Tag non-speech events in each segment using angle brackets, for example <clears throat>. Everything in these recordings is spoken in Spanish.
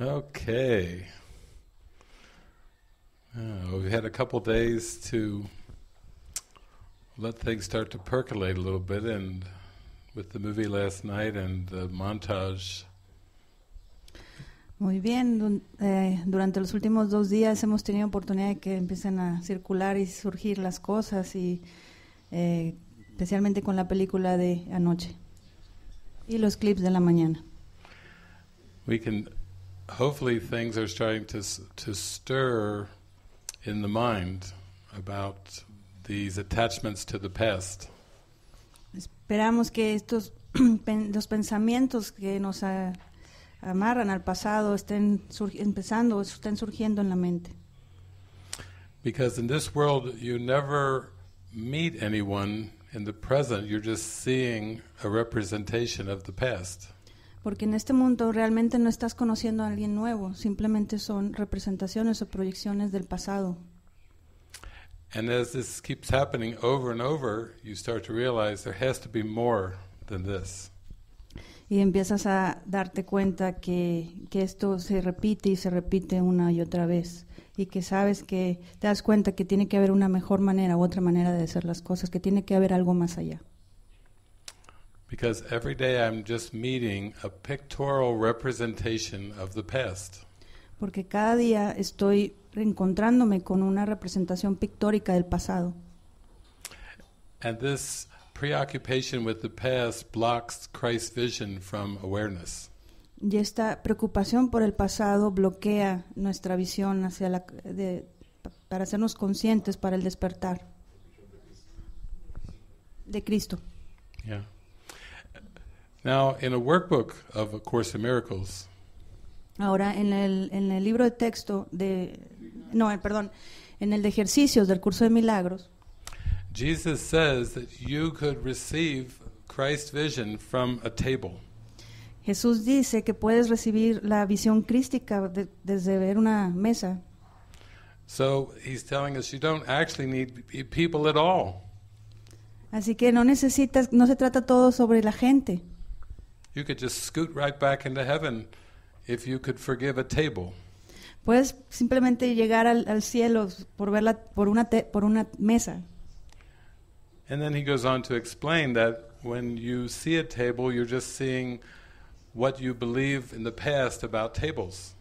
Okay. Uh, we've had a couple days to let things start to percolate a little bit, and with the movie last night and the montage, Muy bien, dun- eh, durante los últimos dos días hemos tenido oportunidad de que empiecen a circular y surgir las cosas, y eh, especialmente con la película de anoche y los clips de la mañana. we can hopefully things are starting to to stir in the mind about these attachments to the past. Esperamos que estos <clears throat> los pensamientos que nos a- amarran al pasado estén sur- empezando, estén surgiendo en la mente. Because in this world, you never meet anyone in the present, you're just seeing a representation of the past. Porque en este mundo realmente no estás conociendo a alguien nuevo, simplemente son representaciones o proyecciones del pasado. And as this keeps happening over and over, you start to realize there has to be more than this. Y empiezas a darte cuenta que, que esto se repite y se repite una y otra vez. Y que sabes que te das cuenta que tiene que haber una mejor manera u otra manera de hacer las cosas, que tiene que haber algo más allá. Because every day I'm just meeting a pictorial representation of the past. Porque cada día estoy reencontrándome con una representación pictórica del pasado. And this preoccupation with the past blocks Christ's vision from awareness. Y esta preocupación por el pasado bloquea nuestra visión hacia la, de- para hacernos conscientes para el despertar de Cristo. Yeah. Now, in a workbook of A Course in Miracles, Ahora, en el, en el libro de texto de, no, eh, perdón, en el de ejercicios del curso de milagros, Jesus says that you could receive Christ's vision from a table. Jesús dice que puedes recibir la visión crística de- desde ver una mesa. So he's telling us you don't actually need p- people at all. Así que no necesitas, no se trata todo sobre la gente. You could just scoot right back into heaven if you could forgive a table. Puedes simplemente llegar al, al cielo por verla por una te- por una mesa. And then he goes on to explain that when you see a table, you're just seeing what you believe in the past about tables.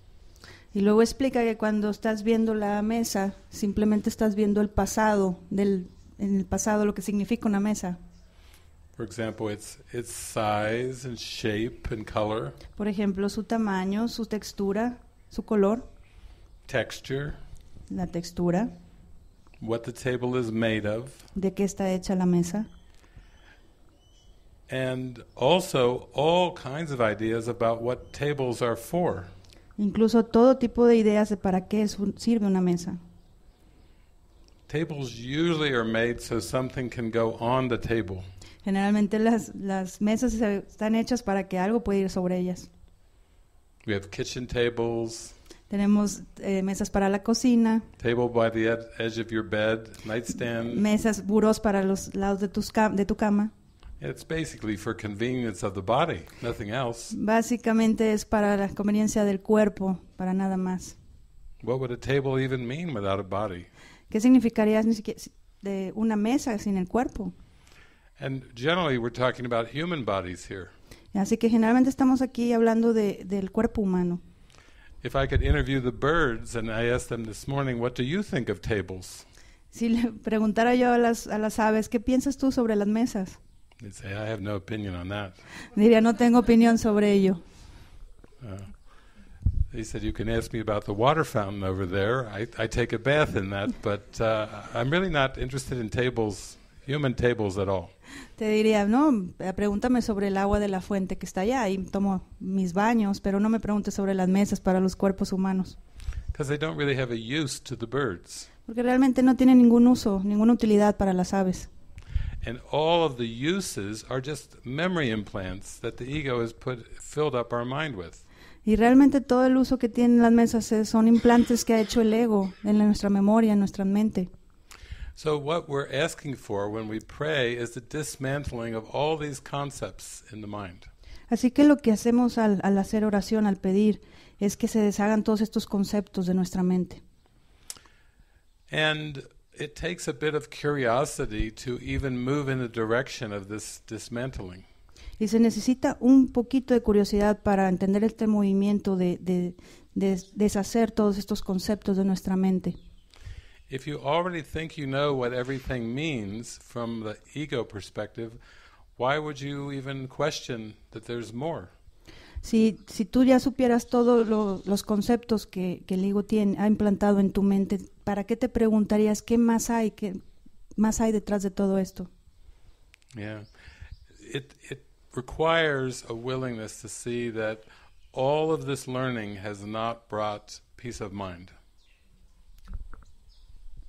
Y luego explica que cuando estás viendo la mesa, simplemente estás viendo el pasado del en el pasado lo que significa una mesa. For example, its its size and shape and color, Por ejemplo, su tamaño, su textura, su color, texture, la textura, what the table is made of, de qué está hecha la mesa. and also all kinds of ideas about what tables are for. Incluso todo tipo de ideas de para qué sirve una mesa. Tables usually are made so something can go on the table. Generalmente las, las mesas están hechas para que algo pueda ir sobre ellas. We have kitchen tables, Tenemos eh, mesas para la cocina, table by the ed- edge of your bed, nightstand. mesas, burós para los lados de, tus de tu cama. It's basically for convenience of the body, nothing else. Básicamente es para la conveniencia del cuerpo, para nada más. What would a table even mean without a body? ¿Qué significaría ni siquiera de una mesa sin el cuerpo? And generally, we're talking about human bodies here. Así que generalmente estamos aquí hablando de, del cuerpo humano. If I could interview the birds and I asked them this morning, what do you think of tables? Si le <laughs> preguntara yo a las, a las aves, ¿qué piensas tú sobre las mesas? They'd say, I have no opinion on that. Diría, no tengo opinión sobre ello. Uh, they said, You can ask me about the water fountain over there. I, I take a bath in that, but uh, I'm really not interested in tables, human tables at all. Te diría, no, eh, pregúntame sobre el agua de la fuente que está allá y tomo mis baños, pero no me preguntes sobre las mesas para los cuerpos humanos, Because they don't really have a use to the birds. porque realmente no tienen ningún uso, ninguna utilidad para las aves. And all of the uses are just memory implants that the ego has put filled up our mind with. Y realmente todo el uso que tienen las mesas es- son implantes que ha hecho el ego en nuestra memoria, en nuestra mente. So what we're asking for when we pray is the dismantling of all these concepts in the mind. Así que lo que hacemos al, al hacer oración, al pedir, es que se deshagan todos estos conceptos de nuestra mente. And it takes a bit of curiosity to even move in the direction of this dismantling. Y se necesita un poquito de curiosidad para entender este movimiento de, de- de deshacer todos estos conceptos de nuestra mente. If you already think you know what everything means from the ego perspective, why would you even question that there's more? Si, si tú ya supieras todos lo- los conceptos que, que el ego tiene, ha implantado en tu mente, ¿para qué te preguntarías qué más hay, qué más hay detrás de todo esto? Yeah. It it requires a willingness to see that all of this learning has not brought peace of mind.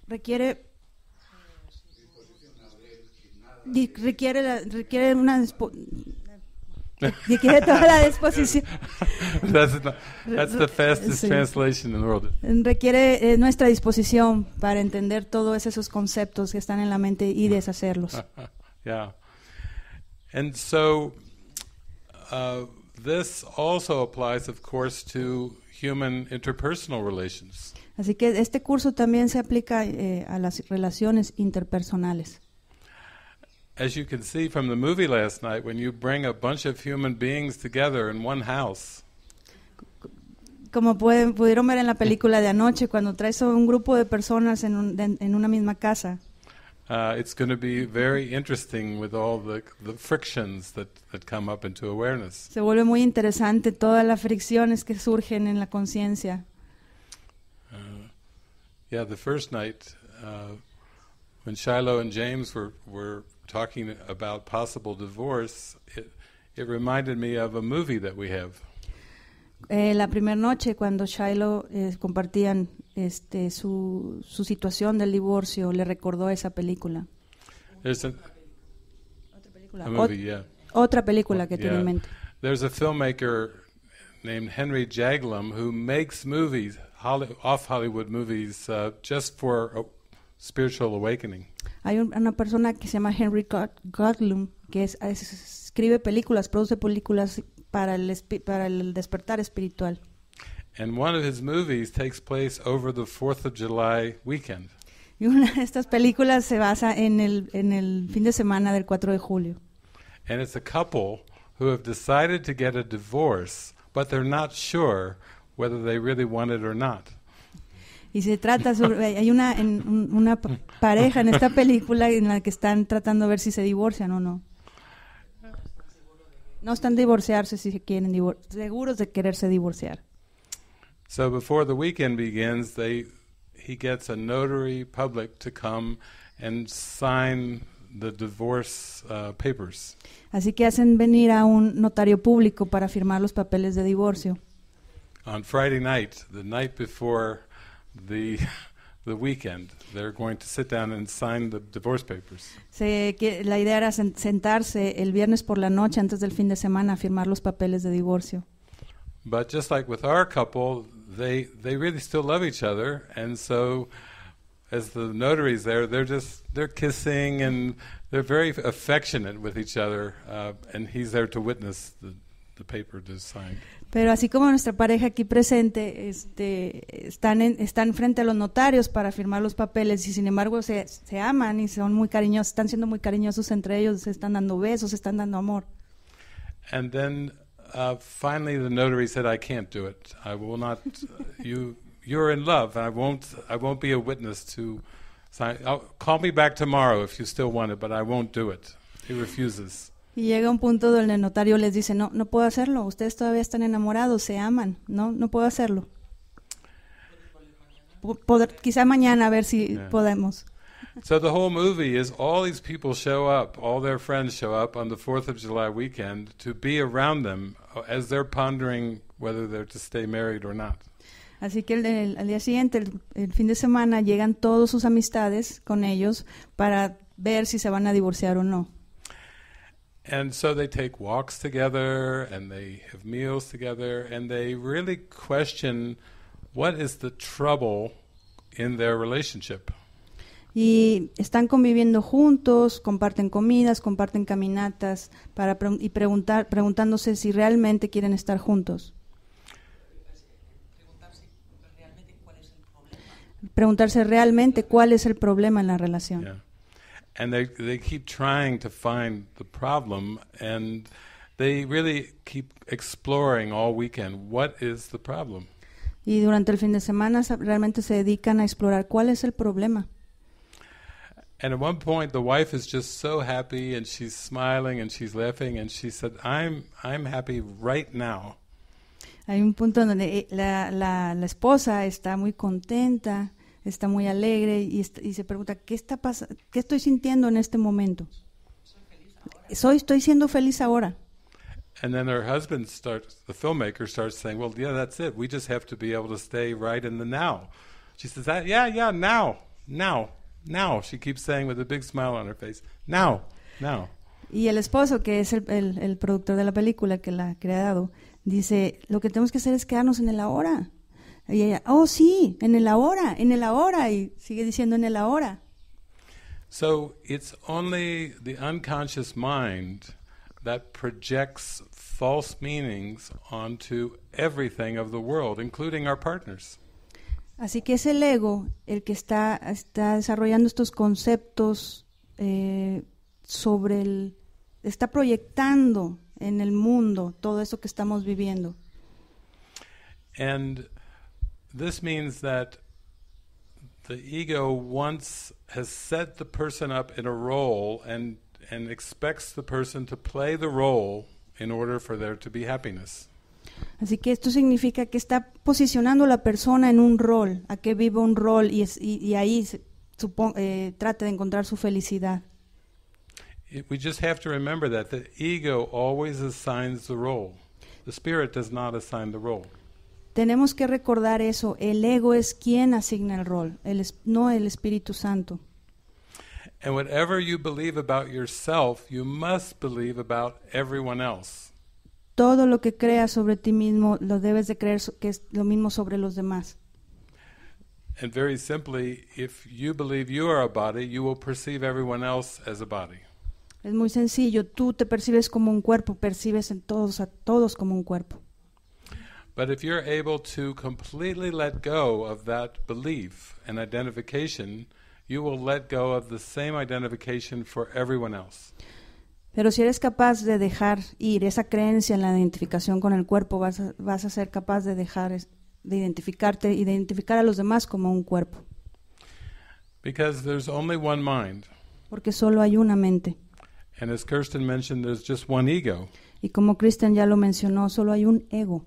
Requiere requiere la- requiere una <laughs> requiere toda la disposición <laughs> that's not, that's the fastest Sí. translation in the world. requiere eh, nuestra disposición para entender todos esos conceptos que están en la mente y deshacerlos. <laughs> yeah. And so uh, this also applies, of course, to human interpersonal relations. Así que este curso también se aplica eh, a las relaciones interpersonales. As you can see from the movie last night, when you bring a bunch of human beings together in one house, Como pueden, pudieron ver en la película de anoche, cuando traes a un grupo de personas en, un- de- en una misma casa, uh, it's going to be very interesting with all the, the frictions that, that come up into awareness. se vuelve muy interesante todas las fricciones que surgen en la conciencia. Yeah, the first night uh, when Shiloh and James were, were talking about possible divorce, it, it reminded me of a movie that we have. Eh, la primera noche, cuando Shiloh eh, compartían este, su, su situación del divorcio, le recordó esa película. There's a, Otra película, a Ot- movie, yeah. otra película que tiene Yeah. en mente. There's a filmmaker named Henry Jaglom who makes movies, Holly, off Hollywood movies, uh, just for a spiritual awakening. Hay un- una persona que se llama Henry God- Godlum que es, es- escribe películas, produce películas para el, para el despertar espiritual. And one of his movies takes place over the 4th of July weekend. Y una de estas películas se basa en el, en el fin de semana del 4 de julio. And it's a couple who have decided to get a divorce, but they're not sure whether they really want it or not. Y se trata sobre, hay una, en- un- una pa- pareja en esta película en la que están tratando de ver si se divorcian o no. No están divorciarse si se quieren divor- seguros de quererse divorciar. So before the weekend begins, they he gets a notary public to come and sign the divorce uh, papers. Así que hacen venir a un notario público para firmar los papeles de divorcio. On Friday night, the night before the <laughs> the weekend, they're going to sit down and sign the divorce papers. Se, que, la idea era sen- sentarse el viernes por la noche antes del fin de semana a firmar los papeles de divorcio. But just like with our couple, they they really still love each other, and so as the notaries there, they're just they're kissing and they're very affectionate with each other, uh, and he's there to witness the the paper to sign. Pero así como nuestra pareja aquí presente, este, están, en- están frente a los notarios para firmar los papeles y sin embargo se, se aman y son muy cariñosos, están siendo muy cariñosos entre ellos, se están dando besos, se están dando amor. And then uh, finally, the notary said, "I can't do it. I will not. <laughs> you you're in love, and I won't. I won't be a witness to sign. I'll, call me back tomorrow if you still want it, but I won't do it." He refuses. Y llega un punto donde el notario les dice, no, no puedo hacerlo, ustedes todavía están enamorados, se aman, no, no puedo hacerlo. Po- poder- quizá mañana a ver si Yeah. podemos. So the whole movie is all these people show up, all their friends show up on the 4th of July weekend to be around them uh, as they're pondering whether they're to stay married or not. Así que el- el- al día siguiente, el, el fin de semana, llegan todas sus amistades con ellos para ver si se van a divorciar o no. And so they take walks together and they have meals together and they really question what is the trouble in their relationship. Y están conviviendo juntos, comparten comidas, comparten caminatas para pre y preguntar, preguntándose si realmente quieren estar juntos. Preguntarse realmente cuál es el problema en la relación. Yeah. And they they keep trying to find the problem and they really keep exploring all weekend what is the problem. Y durante el fin de semana realmente se dedican a explorar cuál es el problema. And at one point the wife is just so happy and she's smiling and she's laughing and she said, "I'm I'm happy right now." Hay un punto donde eh, la, la, la esposa está muy contenta, está muy alegre y, y se pregunta, ¿qué, está pas- ¿qué estoy sintiendo en este momento? Soy, estoy siendo feliz ahora. And then her husband starts, the filmmaker starts saying, "Well, yeah, that's it. We just have to be able to stay right in the now." She says, "That yeah, yeah, now, now, now." She keeps saying with a big smile on her face, "Now, now." Y el esposo, que es el, el- el productor de la película que la ha creado, dice, lo que tenemos que hacer es quedarnos en el ahora. Y ella, oh sí, en el ahora, en el ahora, y sigue diciendo en el ahora. So it's only the unconscious mind that projects false meanings onto everything of the world, including our partners. Así que es el ego el que está, está desarrollando estos conceptos eh, sobre el, está proyectando en el mundo todo eso que estamos viviendo. And this means that the ego once has set the person up in a role and and expects the person to play the role in order for there to be happiness. Así que esto significa que está posicionando a la persona en un rol, a que viva un rol y, es- y, y ahí se- supo- eh, trate de encontrar su felicidad. It, we just have to remember that the ego always assigns the role. The spirit does not assign the role. Tenemos que recordar eso, el ego es quien asigna el rol, el no el Espíritu Santo. And whatever you believe about yourself, you must believe about everyone else. Todo lo que creas sobre ti mismo lo debes de creer que es lo mismo sobre los demás. And very simply, if you believe you are a body, you will perceive everyone else as a body. Es muy sencillo, tú te percibes como un cuerpo, percibes en todos a todos como un cuerpo. But if you're able to completely let go of that belief and identification, you will let go of the same identification for everyone else. Pero si eres capaz de dejar ir esa creencia en la identificación con el cuerpo, vas a, vas a ser capaz de dejar es- de identificarte, identificar a los demás como un cuerpo, Because there's only one mind. porque solo hay una mente. And as Kirsten mentioned, there's just one ego. Y como Christian ya lo mencionó, solo hay un ego.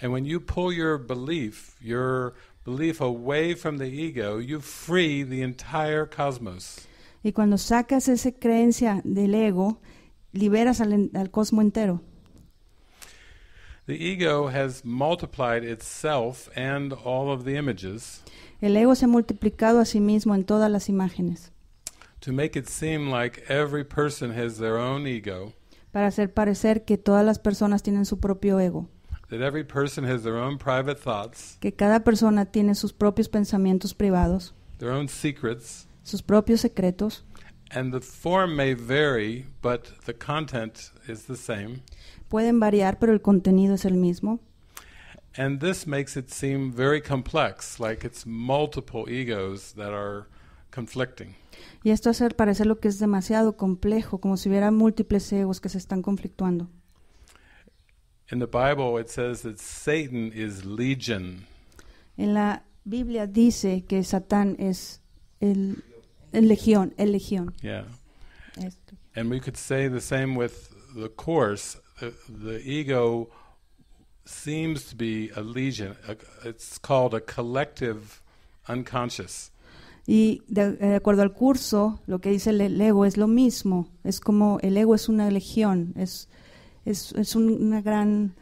And when you pull your belief, your belief away from the ego, you free the entire cosmos. Y cuando sacas esa creencia del ego, liberas al, al cosmo entero. The ego has multiplied itself and all of the images El ego se ha multiplicado a sí mismo en todas las imágenes to make it seem like every person has their own ego, para hacer parecer que todas las personas tienen su propio ego, that every person has their own private thoughts, que cada persona tiene sus propios pensamientos privados, their own secrets, sus propios secretos, and the form may vary, but the content is the same. pueden variar, pero el contenido es el mismo. And this makes it seem very complex, like it's multiple egos that are conflicting. Y esto hace parecer lo que es demasiado complejo, como si hubiera múltiples egos que se están conflictuando. In the Bible, it says that Satan is legion. En la Biblia dice que Satán es el, el legión, el legión. Yeah. Esto. And we could say the same with the Course. The, the ego seems to be a legion. A, it's called a collective unconscious. Y de, de acuerdo al curso, lo que dice el, el ego es lo mismo. Es como el ego es una legión, es, es, es un- una gran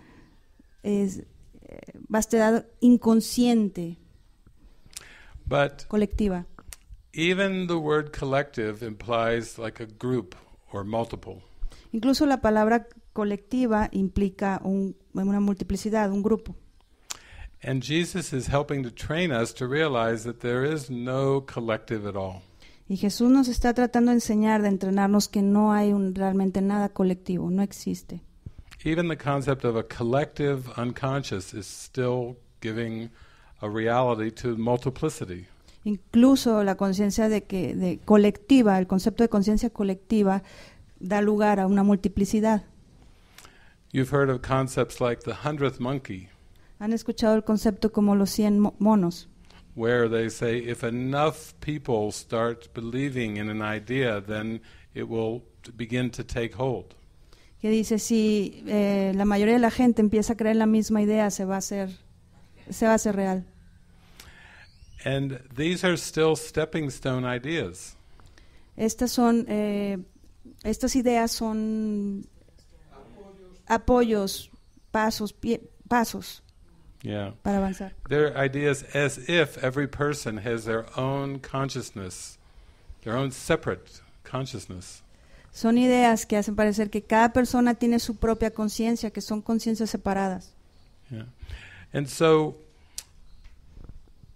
es, eh, vastedad inconsciente, But colectiva. even the word collective implies like a group or multiple. Incluso la palabra colectiva implica un- una multiplicidad, un grupo. And Jesus is helping to train us to realize that there is no collective at all. Y Jesús nos está tratando de enseñar, de entrenarnos que no hay un- realmente nada colectivo, no existe. Even the concept of a collective unconscious is still giving a reality to multiplicity. Incluso la conciencia de que de colectiva, el concepto de conciencia colectiva da lugar a una multiplicidad. You've heard of concepts like the hundredth monkey, Han escuchado el concepto como los 100 mo- monos, where they say if enough people start believing in an idea, then it will begin to take hold. Que dice si eh, la mayoría de la gente empieza a creer la misma idea, se va a hacer, se va a hacer real. And these are still stepping stone ideas. Estas son, eh, estas ideas son apoyos, pasos, pie- pasos Yeah. para avanzar. They're ideas as if every person has their own consciousness, their own separate consciousness. Son ideas que hacen parecer que cada persona tiene su propia conciencia, que son conciencias separadas. Yeah. And so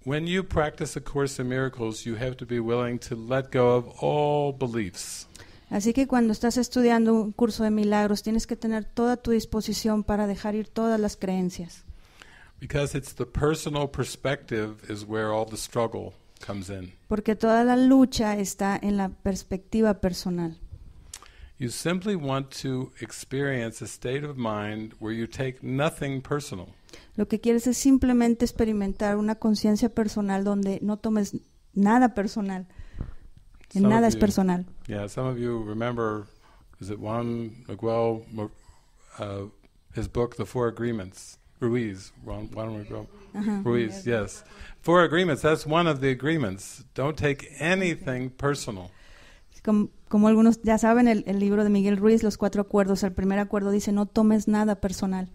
when you practice a course in miracles, you have to be willing to let go of all beliefs. Así que cuando estás estudiando un curso de milagros, tienes que tener toda tu disposición para dejar ir todas las creencias. Because it's the personal perspective is where all the struggle comes in. Porque toda la lucha está en la perspectiva personal. You simply want to experience a state of mind where you take nothing personal. Lo que quieres es simplemente experimentar una conciencia personal donde no tomes nada personal. En Some nada es you- personal. Yeah, some of you remember, is it Juan Miguel, uh, his book, The Four Agreements? Ruiz, Juan, Juan Miguel Ajá. Ruiz, yes. Four agreements, that's one of the agreements. Don't take anything personal. Como, como algunos ya saben, el, el libro de Miguel Ruiz, Los Cuatro Acuerdos, el primer acuerdo dice, no tomes nada personal.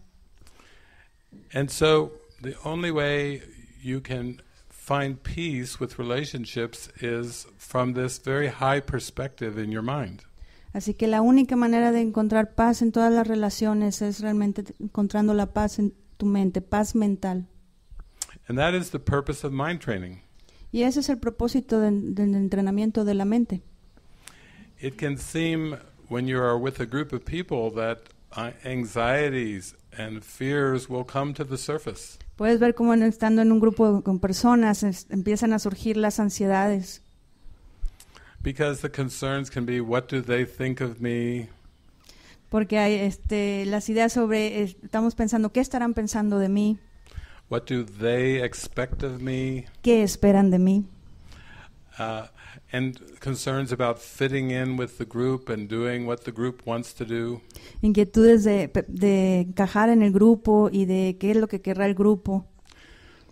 And so the only way you can find peace with relationships is from this very high perspective in your mind. Así que la única manera de encontrar paz en todas las relaciones es realmente encontrando la paz en tu mente, paz mental. And that is the purpose of mind training. Y ese es el propósito de- del entrenamiento de la mente. It can seem when you are with a group of people that uh, anxieties and fears will come to the surface. Puedes ver cómo estando en un grupo con personas es- empiezan a surgir las ansiedades, Because the concerns can be what do they think of me? porque hay este, las ideas sobre, estamos pensando, ¿qué estarán pensando de mí? What do they expect of me? ¿Qué esperan de mí? Uh, and concerns about fitting in with the group and doing what the group wants to do. Inquietudes de, de encajar en el grupo y de qué es lo que querrá el grupo.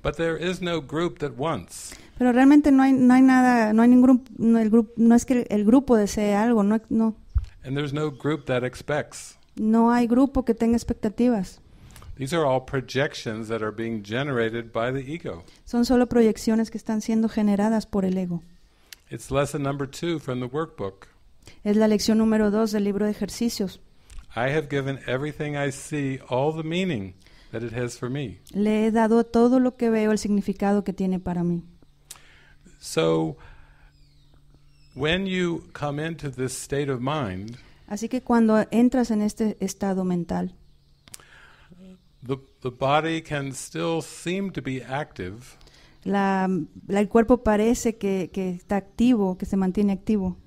But there is no group that wants. Pero realmente no hay, no hay nada, no hay ningún, no, el grupo, no es que el grupo desee algo, no, no, And there's no group that expects. no hay grupo que tenga expectativas. These are all projections that are being generated by the ego. Son solo proyecciones que están siendo generadas por el ego. It's lesson number two from the workbook. Es la lección número dos del libro de ejercicios. I have given everything I see all the meaning that it has for me. Le he dado todo lo que veo el significado que tiene para mí. So, when you come into this state of mind, Así que cuando entras en este estado mental, the, the body can still seem to be active, la, la- el cuerpo parece que, que está activo, que se mantiene activo,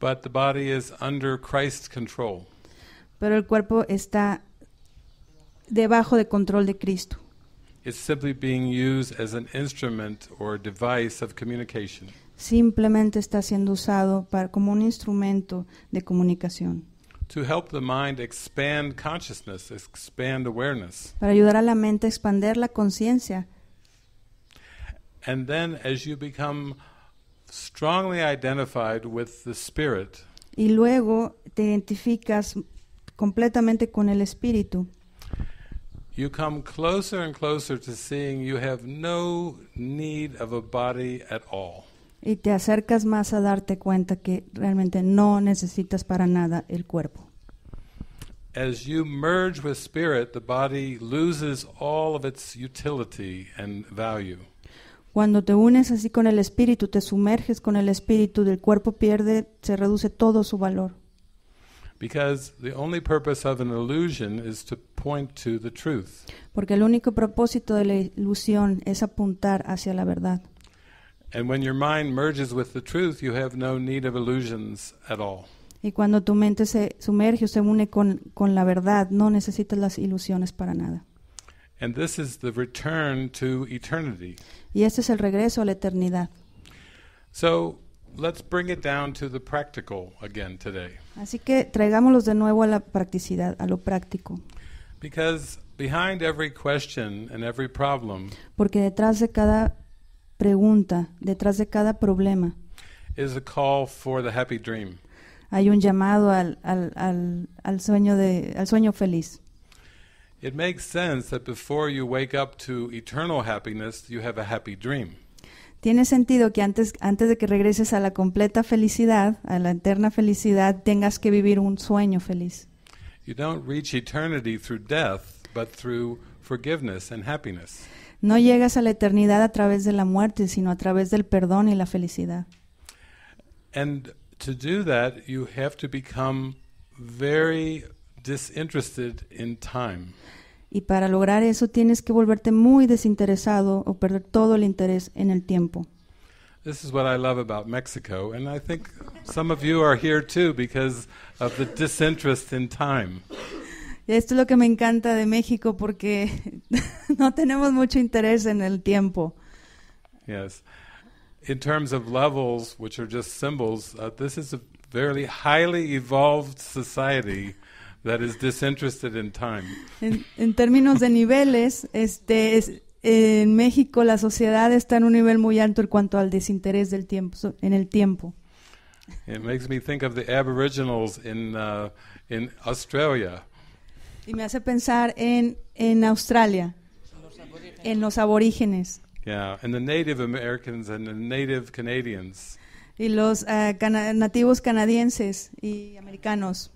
but the body is under Christ's control. pero el cuerpo está debajo de control de Cristo. It's simply being used as an instrument or device of communication. Simplemente está siendo usado para, como un instrumento de comunicación, To help the mind expand consciousness, expand awareness. para ayudar a la mente a expander la conciencia. And then as you become strongly identified with the Spirit, Y luego te identificas completamente con el espíritu. you come closer and closer to seeing you have no need of a body at all. Y te acercas más a darte cuenta que realmente no necesitas para nada el cuerpo. As you merge with Spirit, the body loses all of its utility and value. Cuando te unes así con el espíritu, te sumerges con el espíritu, del cuerpo pierde, se reduce todo su valor. Because the only purpose of an illusion is to point to the truth. Porque el único propósito de la ilusión es apuntar hacia la verdad. And when your mind merges with the truth, you have no need of illusions at all. Y cuando tu mente se sumerge o se une con, con la verdad, no necesitas las ilusiones para nada. And this is the return to eternity. Y este es el regreso a la eternidad. So let's bring it down to the practical again today. Así que traigámoslos de nuevo a la practicidad, a lo práctico. Because behind every question and every problem Porque detrás de cada pregunta, detrás de cada problema, is a call for the happy dream. hay un llamado al, al, al, al sueño de, al sueño feliz. It makes sense that before you wake up to eternal happiness, you have a happy dream. Tiene sentido que antes, antes de que regreses a la completa felicidad, a la eterna felicidad, tengas que vivir un sueño feliz. You don't reach eternity through death, but through forgiveness and happiness. No llegas a la eternidad a través de la muerte, sino a través del perdón y la felicidad. And to do that, you have to become very disinterested in time. Y para lograr eso tienes que volverte muy desinteresado o perder todo el interés en el tiempo. This is what I love about Mexico, and I think some of you are here too because of the disinterest in time. Esto es lo que me encanta de México porque <laughs> no tenemos mucho interés en el tiempo. Yes. In terms of levels, which are just symbols, uh, this is a very highly evolved society that is disinterested in time. En, en términos de niveles, este, es- en México la sociedad está en un nivel muy alto en cuanto al desinterés del tiempo, so- en el tiempo. It makes me think of the Aboriginals in uh, in Australia. Y me hace pensar en, en Australia, en los aborígenes Yeah, and the Native Americans and the Native Canadians. y los ah, cana- nativos canadienses y americanos.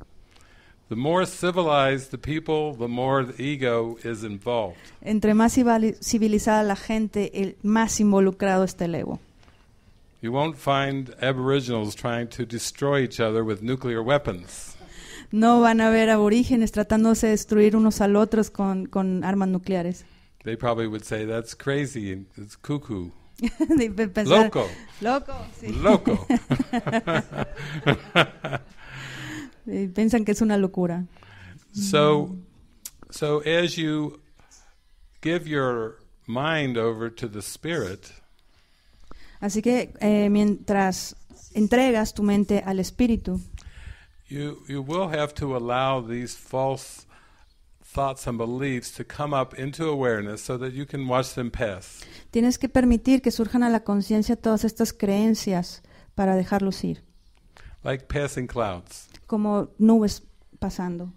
The more civilized the people, the more the ego is involved. Entre más civilizada la gente, el más involucrado está el ego. You won't find Aboriginals trying to destroy each other with nuclear weapons. No van a ver aborígenes tratándose de destruir unos al otros con, con armas nucleares. They probably would say that's crazy and it's cuckoo. <laughs> Pensar- Loco. Loco, sí. Loco. <laughs> <laughs> Y piensan que es una locura. so so as you give your mind over to the spirit, Así que eh, mientras entregas tu mente al espíritu, you you will have to allow these false thoughts and beliefs to come up into awareness so that you can watch them pass. tienes que permitir que surjan a la conciencia todas estas creencias para dejarlos ir, Like passing clouds. Como nubes pasando.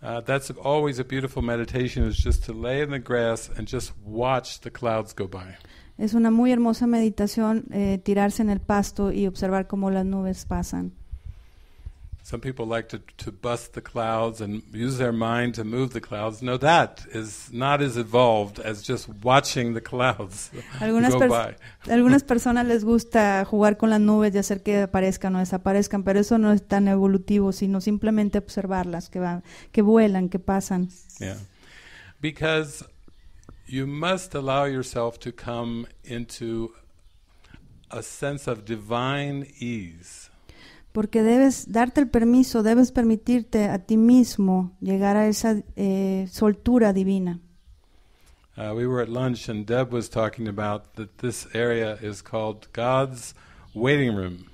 Uh, that's always a beautiful meditation is just to lay in the grass and just watch the clouds go by. Es una muy hermosa meditación eh, tirarse en el pasto y observar cómo las nubes pasan. Some people like to, to bust the clouds and use their mind to move the clouds. No, that is not as evolved as just watching the clouds <laughs> Algunas, go by. algunas personas les gusta jugar con las nubes y hacer que aparezcan o desaparezcan, pero eso no es tan evolutivo, sino simplemente observarlas, que, van, que vuelan, que pasan. Yeah. Because you must allow yourself to come into a sense of divine ease. Porque debes darte el permiso, debes permitirte a ti mismo llegar a esa eh, soltura divina. Uh, we were at lunch and Deb was talking about that this area is called God's waiting room.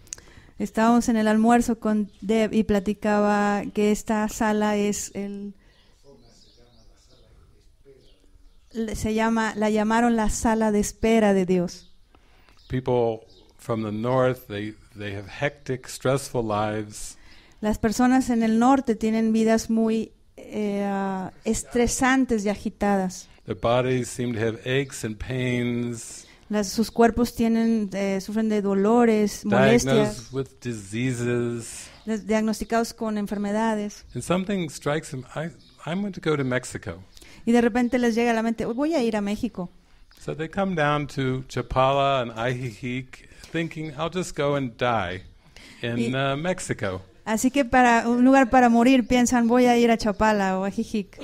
Estábamos en el almuerzo con Deb y platicaba que esta sala es el se llama la llamaron la sala de espera de Dios. People from the north, they, they have hectic, stressful lives. Las personas en el norte tienen vidas muy eh, ah, estresantes y agitadas. Their bodies seem to have aches and pains, Las- sus cuerpos tienen eh, sufren de dolores, molestias, diagnosed with diseases. diagnosticados con enfermedades. And something strikes them. I, I'm going to go to Mexico. Y de repente les llega a la mente, voy a ir a México. So they come down to Chapala and Ajijic thinking, I'll just go and die in uh, Mexico. Así que para un lugar para morir piensan, voy a ir a Chapala o a Jijic.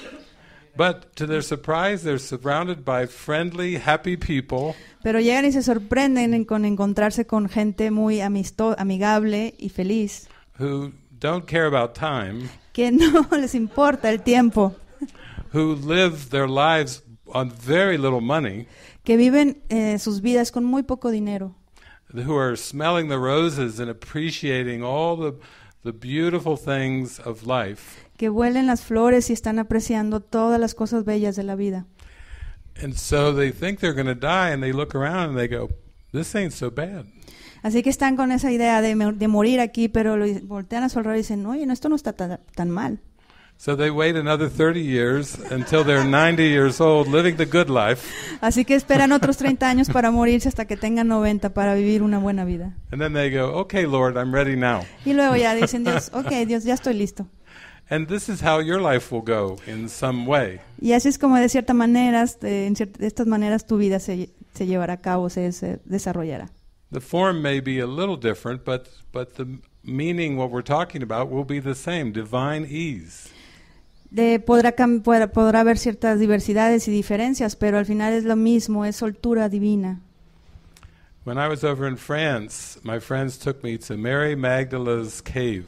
But to their surprise, they're surrounded by friendly, happy people. Pero llegan y se sorprenden en- con encontrarse con gente muy amisto amigable y feliz, who don't care about time, que no <laughs> les importa el tiempo, who live their lives on very little money, que viven eh, sus vidas con muy poco dinero, who are smelling the roses and appreciating all the, the beautiful things of life. que huelen las flores y están apreciando todas las cosas bellas de la vida. And so they think they're going to die, and they look around and they go, This ain't so bad. Así que están con esa idea de, de morir aquí, pero lo, voltean a su alrededor y dicen, oye, no, esto no está tan, tan mal. So they wait another 30 years until they're 90 years old, living the good life. Así que esperan otros 30 años para morirse hasta que tengan 90 para vivir una buena vida. And then they go, Okay, Lord, I'm ready now. Y luego ya dicen, Dios, ok, Dios, ya estoy listo. And this is how your life will go in some way. Y así es como de cierta manera, de, de estas maneras tu vida se, se llevará a cabo, se, se desarrollará. The form may be a little different, but, but the meaning, what we're talking about, will be the same divine ease. De, podrá, podrá, podrá haber ciertas diversidades y diferencias, pero al final es lo mismo, es soltura divina. When I was over in France, my friends took me to Mary Magdalene's cave.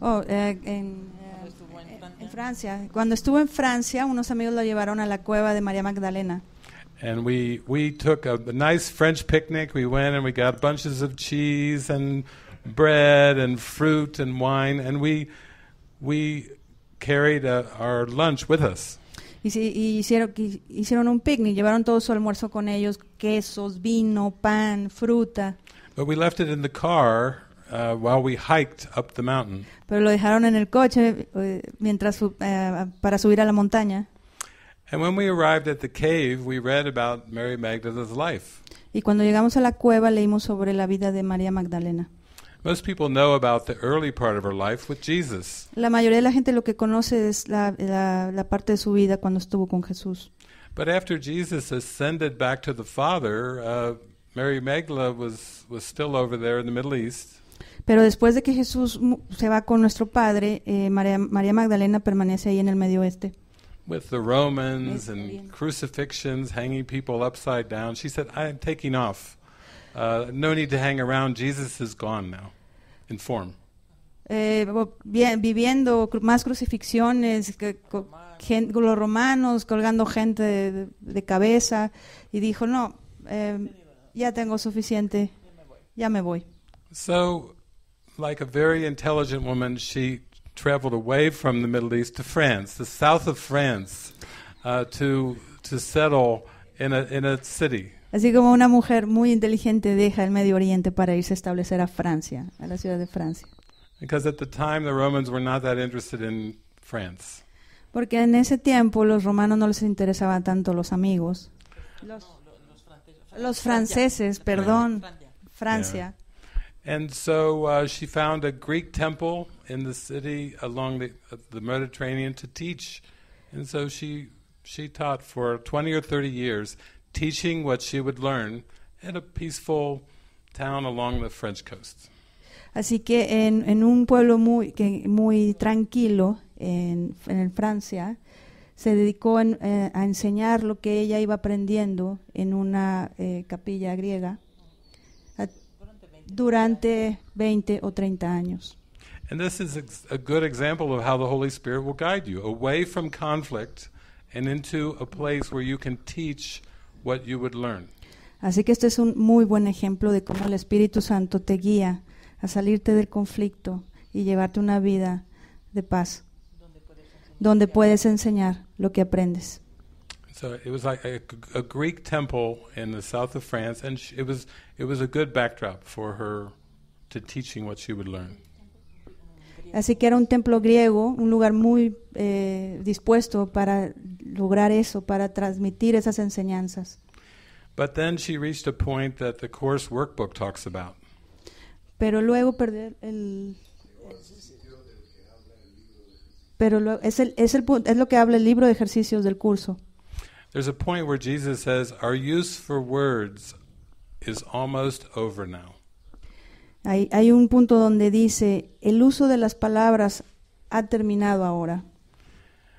Oh, eh, en, eh, en Francia. Cuando estuvo en Francia, unos amigos lo llevaron a la cueva de María Magdalena. And we, we took a, a nice French picnic. We went and we got bunches of cheese and bread and fruit and wine, and we, we carried uh, our lunch with us. Y, hicieron, un picnic, llevaron todo su almuerzo con ellos, quesos, vino, pan, fruta, But we left it in the car uh, while we hiked up the mountain. pero lo dejaron en el coche eh, mientras eh, para subir a la montaña. And when we arrived at the cave, we read about Mary Magdalene's life. Y cuando llegamos a la cueva leímos sobre la vida de María Magdalena. Most people know about the early part of her life with Jesus. La mayoría de la gente lo que conoce es la, la- la parte de su vida cuando estuvo con Jesús. But after Jesus ascended back to the Father, uh, Mary Magdalene was, was still over there in the Middle East. Pero después de que Jesús se va con nuestro Padre, eh, María, María Magdalena permanece ahí en el Medio Oeste. with the Romans and crucifixions, hanging people upside down. She said, I'm taking off. Uh, no need to hang around. Jesus is gone now in form. Eh, viviendo más crucifixiones, que- co- gen- los romanos colgando gente de, de cabeza, y dijo, no, eh, ya tengo suficiente, ya me voy. So, like a very intelligent woman, she traveled away from the Middle East to France, the south of France, uh, to, to settle in a, in a city. Así como una mujer muy inteligente deja el Medio Oriente para irse a establecer a Francia, a la ciudad de Francia. Because at the time, the Romans were not that interested in France. Porque en ese tiempo los romanos no les interesaban tanto los amigos. Los, los franceses, perdón, Francia. And so uh, she found a Greek temple in the city along the, uh, the Mediterranean to teach. And so she, she taught for 20 or 30 years, teaching what she would learn at a peaceful town along the French coast. Así que en, en un pueblo muy, que, muy tranquilo, en, en Francia, se dedicó en, eh, a enseñar lo que ella iba aprendiendo en una eh, capilla griega a- durante 20 o 30 años. And this is a good example of how the Holy Spirit will guide you away from conflict and into a place where you can teach what you would learn. Así que este es un muy buen ejemplo de cómo el Espíritu Santo te guía a salirte del conflicto y llevarte una vida de paz, donde puedes enseñar lo que aprendes. So it was like a, a Greek temple in the south of France, and it was it was a good backdrop for her to teaching what she would learn. Así que era un templo griego, un lugar muy eh, dispuesto para lograr eso, para transmitir esas enseñanzas. But then she reached a point that the course workbook talks about. Pero luego perder el... Pero lo- es, el, es, el, es lo que habla el libro de ejercicios del curso. There's a point where Jesus says, "Our use for words is almost over now." Hay, hay un punto donde dice, el uso de las palabras ha terminado ahora.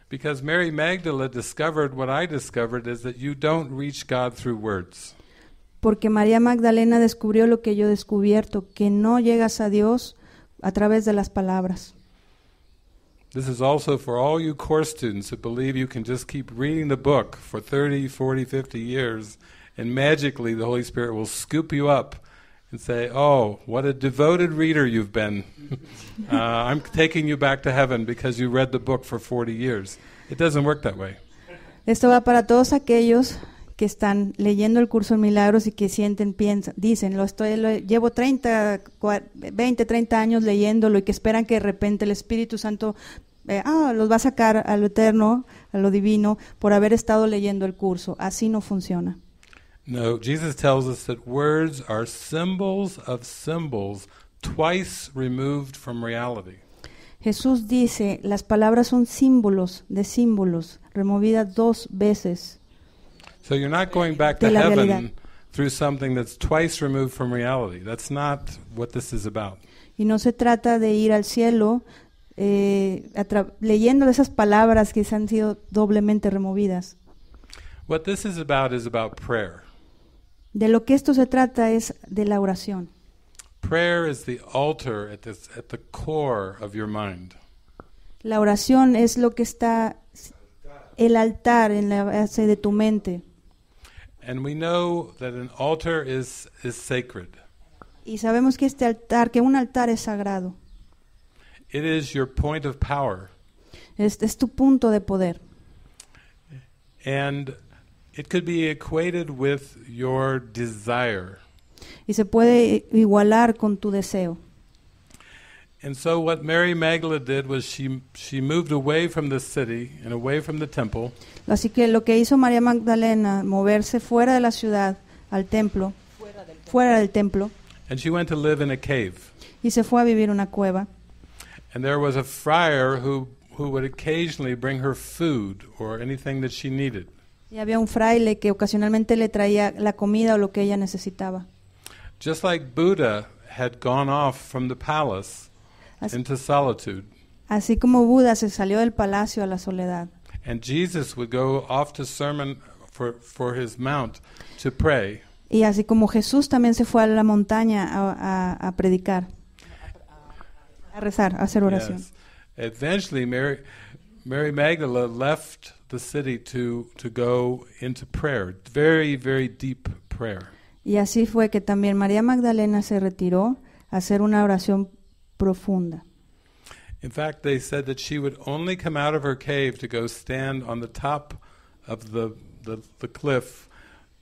Because Mary Magdalene discovered what I discovered is that you don't reach God through words. Porque María Magdalena descubrió lo que yo he descubierto, que no llegas a Dios a través de las palabras. This is also for all you course students who believe you can just keep reading the book for 30, 40, 50 years and magically the Holy Spirit will scoop you up and say, Oh, what a devoted reader you've been. <laughs> uh, I'm taking you back to heaven because you read the book for 40 years. It doesn't work that way. Esto va para todos aquellos que están leyendo el curso de milagros y que sienten, piensan, dicen, lo estoy, lo- llevo 30, cua- 20, 30 años leyéndolo y que esperan que de repente el Espíritu Santo eh, ah, los va a sacar a lo eterno, a lo divino, por haber estado leyendo el curso. Así no funciona. No, Jesus tells us that words are symbols of symbols twice removed from reality. Jesús dice, las palabras son símbolos de símbolos, removidas dos veces. So you're not going back to heaven realidad. through something that's twice removed from reality. That's not what this is about. Y no se trata de ir al cielo eh, leyendo esas palabras que se han sido doblemente removidas. What this is about is about prayer. De lo que esto se trata es de la oración. Prayer is the altar at, this, at the core of your mind. La oración es lo que está el altar en la base de tu mente. And we know that an altar is, is sacred. Y sabemos que este altar, que un altar es sagrado. It is your point of power. Este es tu punto de poder. And it could be equated with your desire. Y se puede igualar con tu deseo. And so what Mary Magdalene did was she she moved away from the city and away from the temple Así que lo que hizo María Magdalena, moverse fuera de la ciudad al templo, fuera del templo, and she went to live in a cave. y se fue a vivir una cueva. And there was a friar who who would occasionally bring her food or anything that she needed. Y había un fraile que ocasionalmente le traía la comida o lo que ella necesitaba. Just like Buddha had gone off from the palace Así, into solitude, así como Buda se salió del palacio a la soledad. and Jesus would go off to sermon for for his mount to pray. Y así como Jesús también se fue a la montaña a, a- a predicar, a rezar, a hacer oración. Yes. Eventually, Mary, Mary Magdalene left the city to, to go into prayer, very, very deep prayer. Y así fue que también María Magdalena se retiró a hacer una oración profunda. In fact, they said that she would only come out of her cave to go stand on the top of the, the, the cliff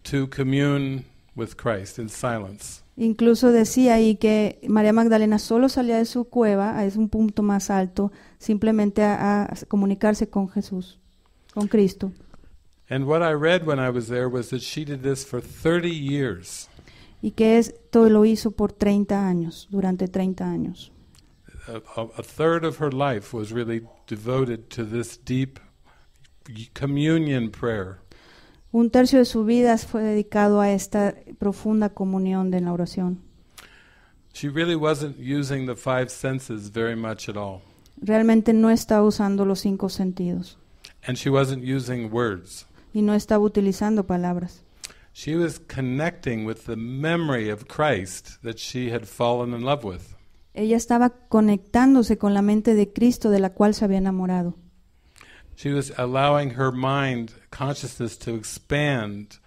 to commune with Christ in silence. Incluso decía ahí que María Magdalena solo salía de su cueva, es un punto más alto, simplemente a, a comunicarse con Jesús, con Cristo. And what I read when I was there was that she did this for 30 years. Y que esto lo hizo por 30 años, durante 30 años. a, a, a third of her life was really devoted to this deep communion prayer. Un tercio de su vida fue dedicado a esta profunda comunión de la oración. She really wasn't using the five senses very much at all. Realmente no estaba usando los cinco sentidos And she wasn't using words. y no estaba utilizando palabras. She was connecting with the memory of Christ that she had fallen in love with. Ella estaba conectándose con la mente de Cristo de la cual se había enamorado. She was allowing her mind, consciousness to expand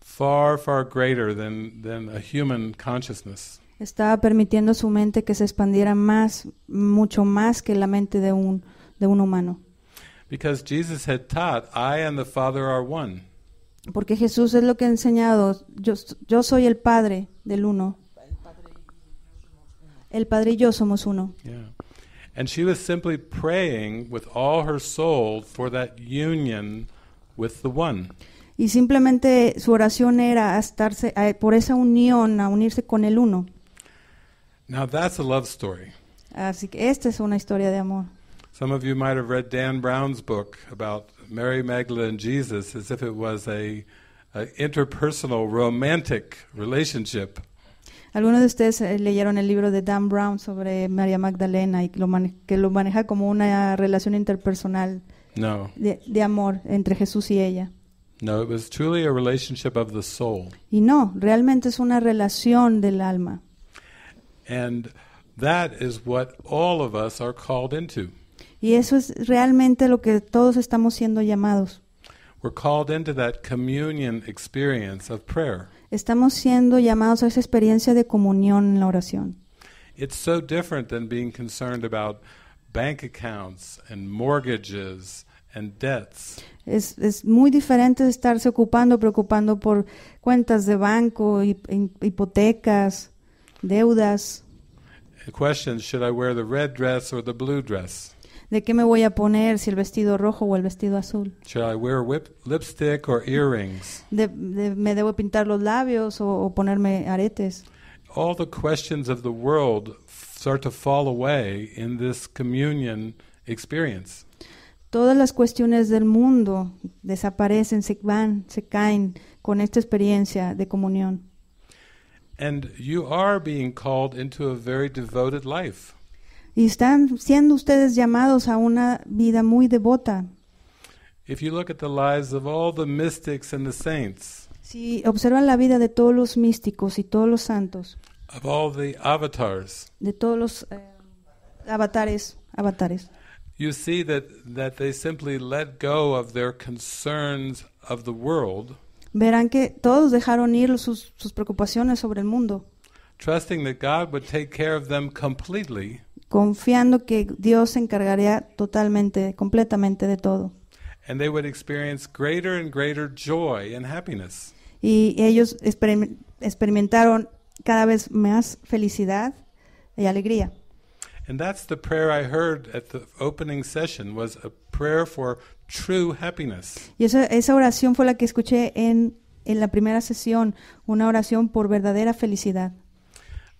far, far greater than, than a human consciousness. Estaba permitiendo su mente que se expandiera más, mucho más que la mente de un, de un humano. Because Jesus had taught, I and the Father are one. Porque Jesús es lo que ha enseñado. Yo, yo soy el Padre del uno. El Padre y yo somos uno. Yeah. And she was simply praying with all her soul for that union with the one. Y simplemente su oración era a estarse, a- por esa unión, a unirse con el uno. Now that's a love story. Así que esta es una historia de amor. Some of you might have read Dan Brown's book about Mary Magdalene and Jesus as if it was a, a interpersonal romantic relationship. Algunos de ustedes eh, leyeron el libro de Dan Brown sobre María Magdalena y lo, que lo maneja como una relación interpersonal No, de, de amor entre Jesús y ella. no, it was truly a relationship of the soul. Y no, realmente es una relación del alma. And that is what all of us are called into. Y eso es realmente lo que todos estamos siendo llamados. We're called into that communion experience of prayer. Estamos siendo llamados a esa experiencia de comunión en la oración. It's so different than being concerned about bank accounts and mortgages and debts. Es, es muy diferente de estarse ocupando, preocupando por cuentas de banco, hipotecas, deudas, The question should I wear the red dress or the blue dress? De qué me voy a poner, si el vestido rojo o el vestido azul. Should I wear whip, lipstick or earrings? De- de- ¿Me debo pintar los labios o, o ponerme aretes? All the questions of the world start to fall away in this communion experience. Todas las cuestiones del mundo desaparecen, se van, se caen con esta experiencia de comunión. And you are being called into a very devoted life. Y están siendo ustedes llamados a una vida muy devota. If you look at the lives of all the mystics and the saints, Si observan la vida de todos los místicos y todos los santos, of all the avatars, de todos los eh, avatares, avatares, you see that, that they simply let go of their concerns of the world, verán que todos dejaron ir sus, sus preocupaciones sobre el mundo, trusting that God would take care of them completely, confiando que Dios se encargaría totalmente, completamente de todo. and they would experience greater and greater joy and happiness. Y ellos experim- experimentaron cada vez más felicidad y alegría. And that's the prayer I heard at the opening session was a prayer for true happiness. Y esa, esa oración fue la que escuché en, en la primera sesión, una oración por verdadera felicidad.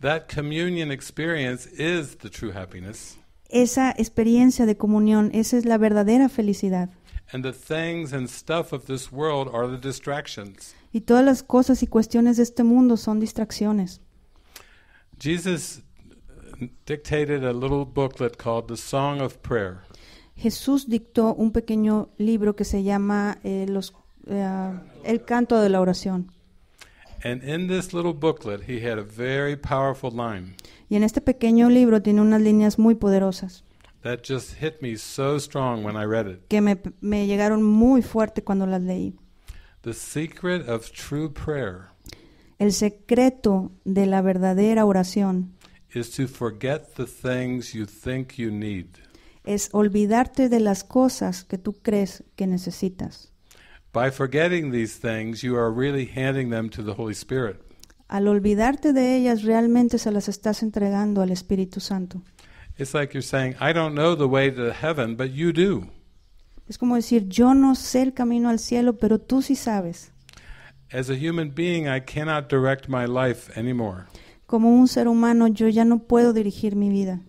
That communion experience is the true happiness. Esa experiencia de comunión, esa es la verdadera felicidad. And the things and stuff of this world are the distractions. Y todas las cosas y cuestiones de este mundo son distracciones. Jesus dictated a little booklet called The Song of Prayer. Jesús dictó un pequeño libro que se llama eh, los, eh, El canto de la oración. And in this little booklet, he had a very powerful line Y en este pequeño libro tiene unas líneas muy poderosas that just hit me so strong when I read it. que me, me llegaron muy fuerte cuando las leí. The secret of true prayer El secreto de la verdadera oración is to forget the things you think you need. es olvidarte de las cosas que tú crees que necesitas. By forgetting these things, you are really handing them to the Holy Spirit. Al olvidarte de ellas, realmente se las estás entregando al Espíritu Santo. It's like you're saying, I don't know the way to heaven, but you do. Es como decir, yo no sé el camino al cielo, pero tú sí sabes. As a human being, I cannot direct my life anymore. Como un ser humano, yo ya no puedo dirigir mi vida.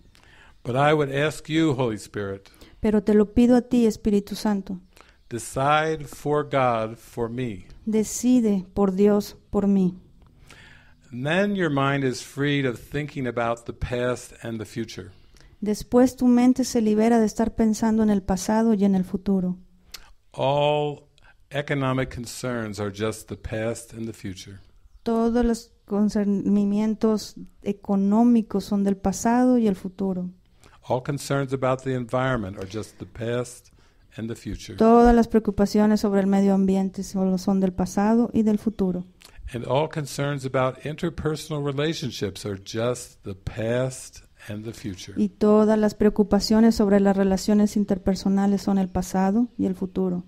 But I would ask you, Holy Spirit, Pero te lo pido a ti, Espíritu Santo. Decide for God for me. Decide por Dios, por mí. And then your mind is freed of thinking about the past and the future. Después tu mente se libera de estar pensando en el pasado y en el futuro. All economic concerns are just the past and the future. Todos los concernimientos económicos son del pasado y el futuro. All concerns about the environment are just the past and the future. Todas las preocupaciones sobre el medio ambiente solo son del pasado y del futuro. And all concerns about interpersonal relationships are just the past and the future. Y todas las preocupaciones sobre las relaciones interpersonales son el pasado y el futuro.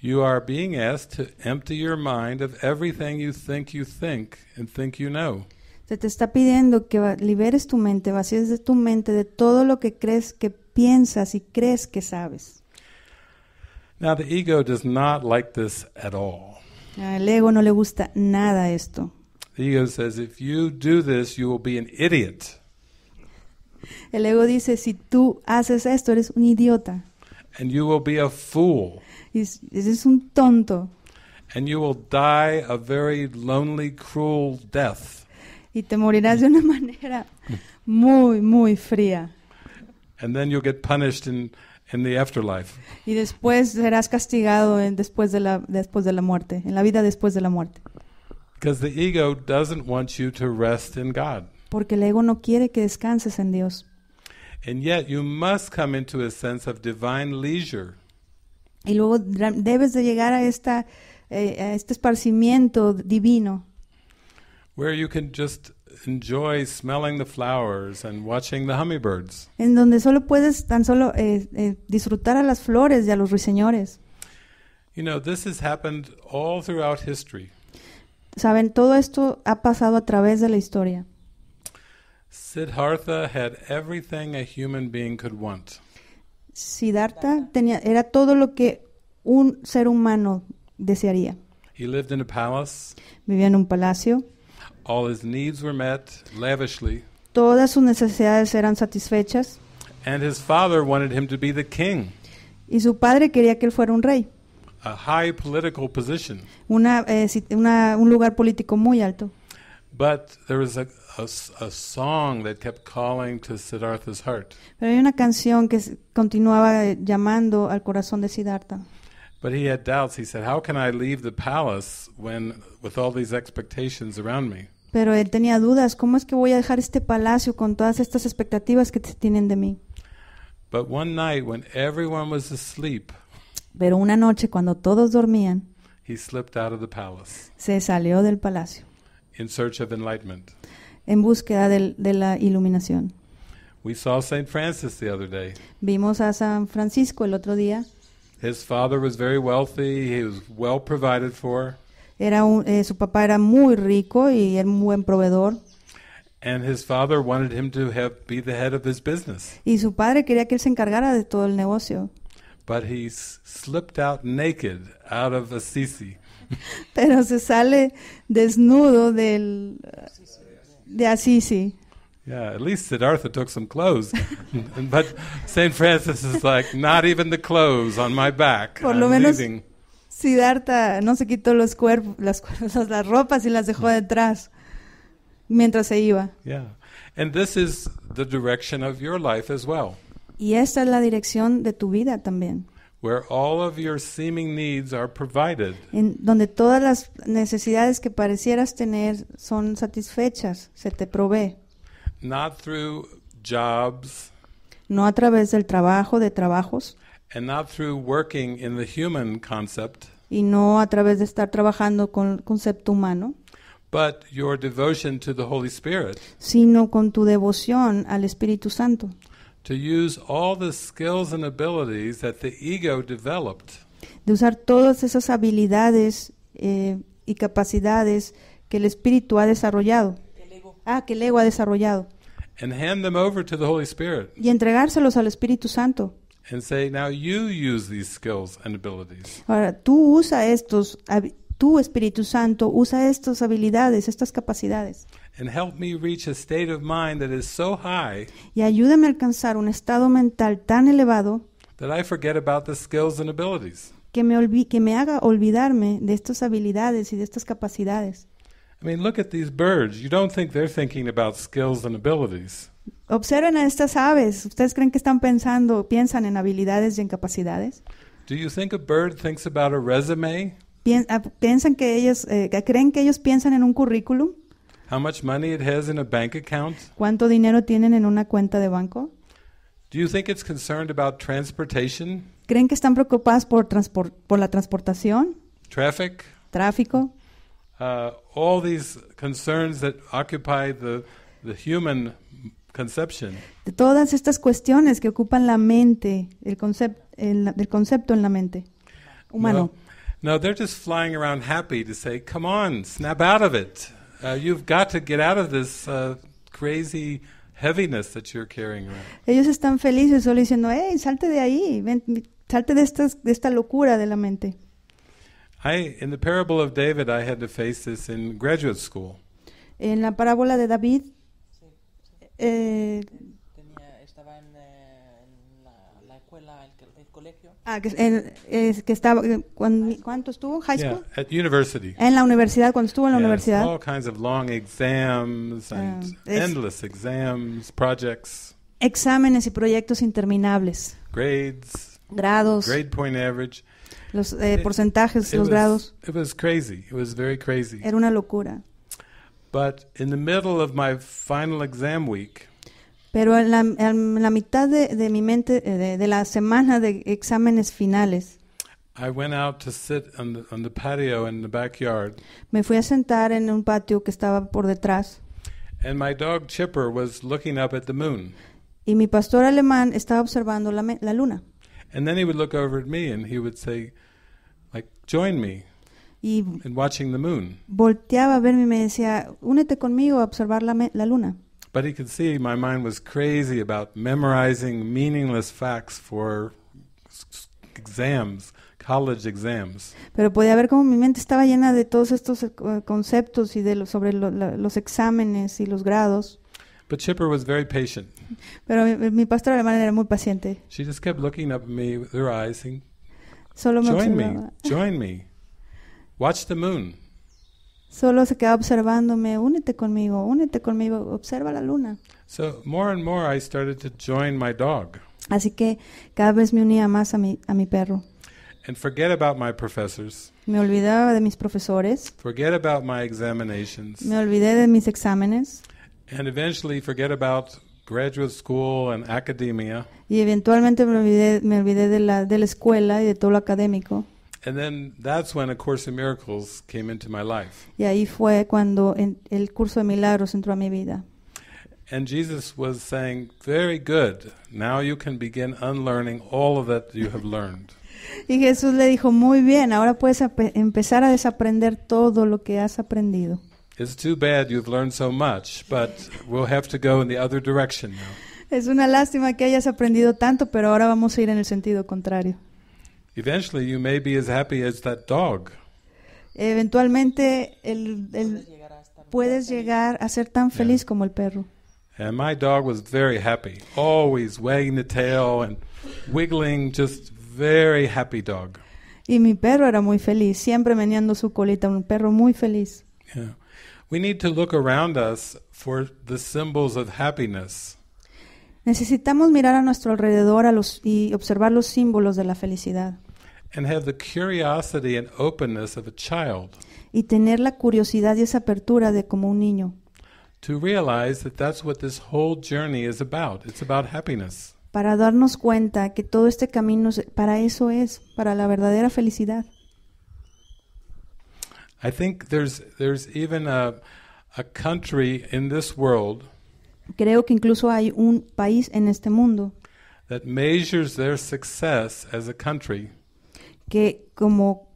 You are being asked to empty your mind of everything you think you think and think you know. Se te está pidiendo que liberes tu mente, vacíes de tu mente de todo lo que crees que piensas y crees que sabes. Now, the ego does not like this at all. Ah, Al ego no le gusta nada esto. The ego says, if you do this, you will be an idiot El ego dice, si tú haces esto, eres un idiota. and you will be a fool Y eres un tonto. and you will die a very lonely, cruel death. Y te morirás de una <laughs> manera muy, muy fría. And then you'll get punished in, in the afterlife. y después serás castigado en- después, de la, después de la muerte, en la vida después de la muerte. Because the ego doesn't want you to rest in God. Porque el ego no quiere que descanses en Dios. And yet you must come into a sense of divine leisure. Y luego debes de llegar a, esta, eh, a este esparcimiento divino, where you can just enjoy smelling the flowers and watching the hummingbirds. en donde solo puedes tan solo eh, eh, disfrutar a las flores y a los ruiseñores. You know, this has happened all throughout history. Saben, todo esto ha pasado a través de la historia. Siddhartha had everything a human being could want. Siddhartha tenía, era todo lo que un ser humano desearía. He lived in a palace. Vivía en un palacio, All his needs were met lavishly. todas sus necesidades eran satisfechas And his father wanted him to be the king, y su padre quería que él fuera un rey, a high political position. una, eh, una- un lugar político muy alto. But there was a a song that kept calling to Siddhartha's heart. Pero hay una canción que continuaba eh, llamando al corazón de Siddhartha. But he had doubts. He said, How can I leave the palace when, with all these expectations around me? Pero él tenía dudas, ¿cómo es que voy a dejar este palacio con todas estas expectativas que te- tienen de mí? But one night, when everyone was asleep, Pero una noche, cuando todos dormían, he slipped out of the palace se salió del palacio in search of enlightenment. en búsqueda del- de la iluminación. We saw St. Francis the other day. Vimos a San Francisco el otro día. His father was very wealthy, he was well provided for, Era un- eh, su papá era muy rico y era un buen proveedor. and his father wanted him to have, be the head of his business. Y su padre quería que él se encargara de todo el negocio. But he slipped out naked out of Assisi. <laughs> Pero se sale desnudo del, de Assisi. Yeah, at least Siddhartha took some clothes. <laughs> but St. Francis is like, not even the clothes on my back. Por lo menos- leaving. Siddhartha no se quitó los cuerpos, las, cuerpos- <laughs> las ropas y las dejó detrás mientras se iba. Yeah. And this is the direction of your life as well, Y esta es la dirección de tu vida también, where all of your seeming needs are provided, en donde todas las necesidades que parecieras tener son satisfechas, se te provee, not through jobs. No a través del trabajo, de trabajos, and not through working in the human concept, y no a través de estar trabajando con el concepto humano, but your devotion to the Holy Spirit sino con tu devoción al Espíritu Santo, to use all the skills and abilities that the ego developed de usar todas esas habilidades eh, y capacidades que el Espíritu ha desarrollado, ah, que el ego ha desarrollado, and hand them over to the Holy Spirit. Y entregárselos al Espíritu Santo. And say, now you use these skills and abilities. Ahora, tú usa estos, tú Espíritu Santo, usa estas habilidades, estas capacidades, and help me reach a state of mind that is so high y ayúdame a alcanzar un estado mental tan elevado that I forget about the skills and abilities. que me, olvi- que me haga olvidarme de estas habilidades y de estas capacidades. I mean, look at these birds. You don't think they're thinking about skills and abilities. Observen a estas aves. ¿Ustedes creen que están pensando, piensan en habilidades y en capacidades? Do you think a bird thinks about a resume? Ah, ¿Piensan que ellos, eh, creen que ellos piensan en un currículum? How much money it has in a bank account? ¿Cuánto dinero tienen en una cuenta de banco? Do you think it's concerned about transportation, ¿Creen que están preocupadas por, transpor- por la transportación, traffic, tráfico? uh, all these concerns that occupy the, the human conception? De todas estas cuestiones que ocupan la mente, el, concep- el, el concepto en la mente humano. No, no, they're just flying around happy to say, come on, snap out of it. Uh, you've got to get out of this uh, crazy heaviness that you're carrying around. Ellos están felices solo diciendo, hey, salte de ahí, ven, salte de, estas, de esta locura de la mente. I, in the parable of David, I had to face this in graduate school. En la parábola de David, eh, Tenía, estaba en, eh, en la, la escuela, el, el colegio. ah, que, en- es que estaba, eh, cuan- ¿cuánto estuvo? ¿High Yeah, school? at university. En la universidad, cuando estuvo en la Yes, universidad. all kinds of long exams and Um, es- endless exams, projects. Exámenes y proyectos interminables. grades, grados, grade point average. los eh, It- porcentajes, It los was, grados. it was crazy. It was very crazy. Era una locura. But in the middle of my final exam week, Pero en la, en la mitad de, de mi mente, eh, de, de la semana de exámenes finales, I went out to sit on the, on the patio in the backyard, me fui a sentar en un patio que estaba por detrás and my dog Chipper was looking up at the moon. y mi pastor alemán estaba observando la, la luna. And then he would look over at me and he would say, like, join me Y in watching the moon. volteaba a verme y me decía, únete conmigo a observar la, luna. But he could see my mind was crazy about memorizing meaningless facts for exams, college exams. Pero podía ver cómo mi mente estaba llena de todos estos eh, conceptos y de lo- sobre lo- la- los exámenes y los grados. But Chipper was very patient. Pero mi, mi era muy paciente. She just kept looking up at me with her eyes saying, Solo me Join me, join me. Watch the moon. Solo se quedaba observándome, únete conmigo, únete conmigo, observa la luna. So more and more I started to join my dog Así que cada vez me unía más a mi, a mi perro. and forget about my professors, Me olvidaba de mis profesores, forget about my examinations, me olvidé de mis exámenes and eventually forget about graduate school and academia. y eventualmente me olvidé, me olvidé de, la, de la escuela y de todo lo académico. And then that's when A Course in Miracles came into my life. Y ahí fue cuando el curso de milagros entró a mi vida. And Jesus was saying, Very good. Now you can begin unlearning all of that you have learned. Y Jesús le dijo, muy bien, ahora puedes empezar a desaprender todo lo que has aprendido. It's too bad you've learned so much, but we'll have to go in the other direction now. Es una lástima que hayas aprendido tanto, pero ahora vamos a ir en el sentido contrario. Eventually, you may be as happy as that dog. Eventualmente el- el- Puedes llegar a ser tan feliz como el perro. And my dog was very happy, always wagging the tail and wiggling, just very happy dog. Y mi perro era muy feliz, siempre meneando su colita, un perro muy feliz. Yeah. We need to look around us for the symbols of happiness. Necesitamos mirar a nuestro alrededor a los, y observar los símbolos de la felicidad and have the curiosity and openness of a child y tener la curiosidad y esa apertura de como un niño to realize that that's what this whole journey is about. It's about happiness. para darnos cuenta que todo este camino para eso es, para la verdadera felicidad. I think there's there's even a a country in this world Creo que incluso hay un país en este mundo that measures their success as a country que como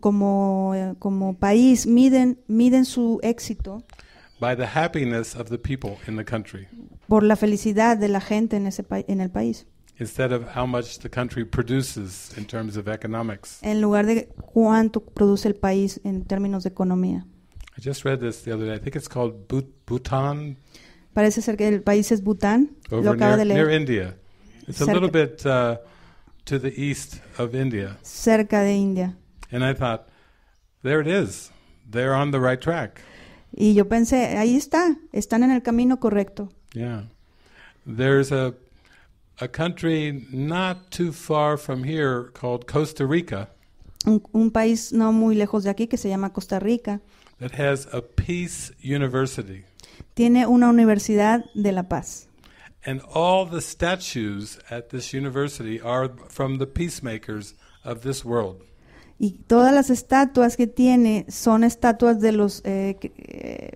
como eh, como país miden miden su éxito by the happiness of the people in the country por la felicidad de la gente en ese en el país instead of how much the country produces in terms of economics. en lugar de cuánto produce el país en términos de economía. I just read this the other day. I think it's called Bhut- Bhutan Parece ser que el país es Bután, lo near, de near leer, India. It's a little bit uh, to the east of India. cerca de India. And I thought, there it is. They're on the right track. Y yo pensé, ahí está, están en el camino correcto. Yeah. There's a a country not too far from here called Costa Rica Un, un país no muy lejos de aquí que se llama Costa Rica that has a peace university. tiene una universidad de la paz. And all the statues at this university are from the peacemakers of this world. Y todas las estatuas que tiene son estatuas de los eh, eh,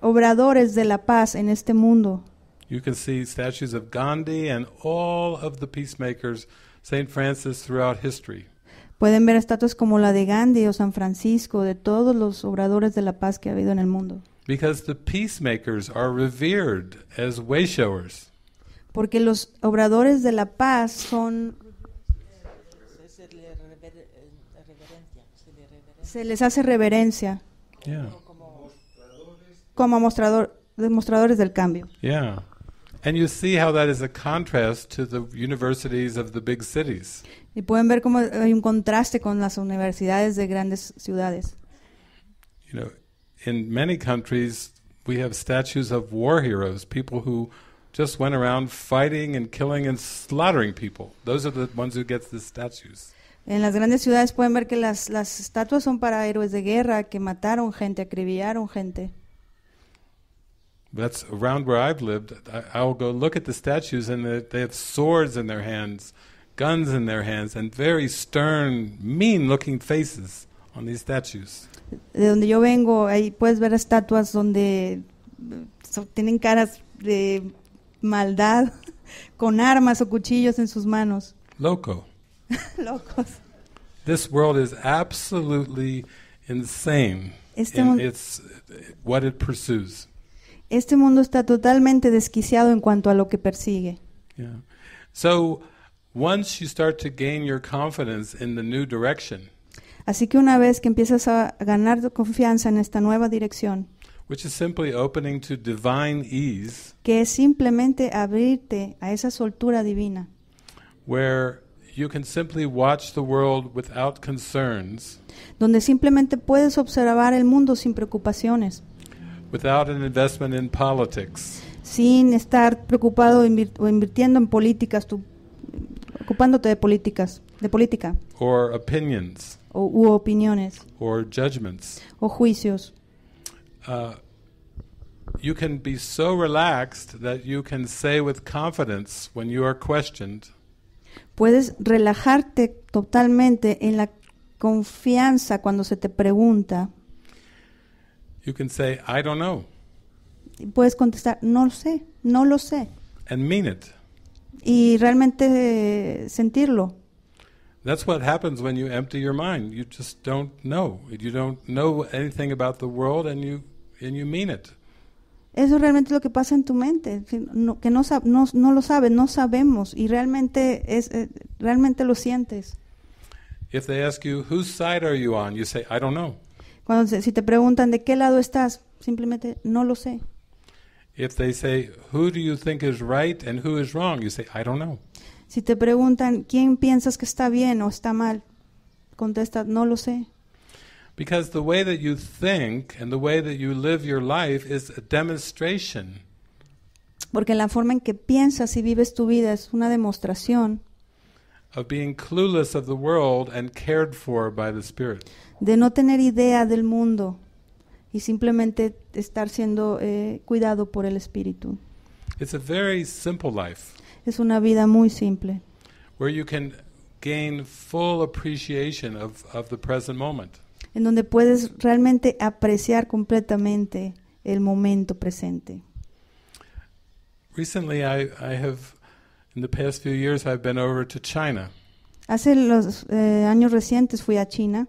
obradores de la paz en este mundo. You can see statues of Gandhi and all of the peacemakers, St. Francis, throughout history. Pueden ver estatuas como la de Gandhi o San Francisco, de todos los obradores de la paz que ha habido en el mundo. Because the peacemakers are revered as way showers. Porque los obradores de la paz son, Se, le rever- reverencia, se le se les hace reverencia Yeah. como como mostrador, demostradores del cambio. Yeah. And you see how that is a contrast to the universities of the big cities. Y pueden ver cómo hay un contraste con las universidades de grandes ciudades. You know, in many countries, we have statues of war heroes, people who just went around fighting and killing and slaughtering people. Those are the ones who get the statues. En las grandes ciudades pueden ver que las, las estatuas son para héroes de guerra que mataron gente, acribillaron gente. That's around where I've lived. I, I'll go look at the statues, and they, they have swords in their hands, guns in their hands, and very stern, mean-looking faces on these statues. De donde yo vengo, ahí puedes ver estatuas donde so- tienen caras de maldad, <laughs> con armas o cuchillos en sus manos. Loco. <laughs> Locos. This world is absolutely insane Este, in its what it pursues. este mundo está totalmente desquiciado en cuanto a lo que persigue. Yeah. So once you start to gain your confidence in the new direction, Así que una vez que empiezas a ganar confianza en esta nueva dirección, which is simply opening to divine ease, que es simplemente abrirte a esa soltura divina, where you can simply watch the world without concerns, donde simplemente puedes observar el mundo sin preocupaciones, without an investment in politics, sin estar preocupado o invirtiendo en políticas, tú, ocupándote de políticas, de política or opinions, o, u opiniones or judgments. o juicios. Uh, you can be so relaxed that you can say with confidence when you are questioned, Puedes relajarte totalmente en la confianza cuando se te pregunta you can say, I don't know, y puedes contestar, no lo sé, no lo sé. and mean it. Y realmente eh, sentirlo. That's what happens when you empty your mind. You just don't know. You don't know anything about the world and you and you mean it. Eso realmente es lo que pasa en tu mente, no- que no, sab- no, no lo sabes, no sabemos y realmente es eh, realmente lo sientes. If they ask you, whose side are you on? You say, I don't know. Cuando se- si te preguntan de qué lado estás, simplemente no lo sé. If they say, who do you think is right and who is wrong? You say, I don't know. Si te preguntan quién piensas que está bien o está mal, contesta no lo sé. Because the way that you think and the way that you live your life is a demonstration Porque la forma en que piensas y vives tu vida es una demostración of being clueless of the world and cared for by the Spirit. de no tener idea del mundo y simplemente estar siendo eh, cuidado por el Espíritu. It's a very simple life Es una vida muy simple, where you can gain full appreciation of, of the present moment. En donde puedes realmente apreciar completamente el momento presente. Recently, I, I have, in the past few years, I've been over to China Hace los eh, años recientes fui a China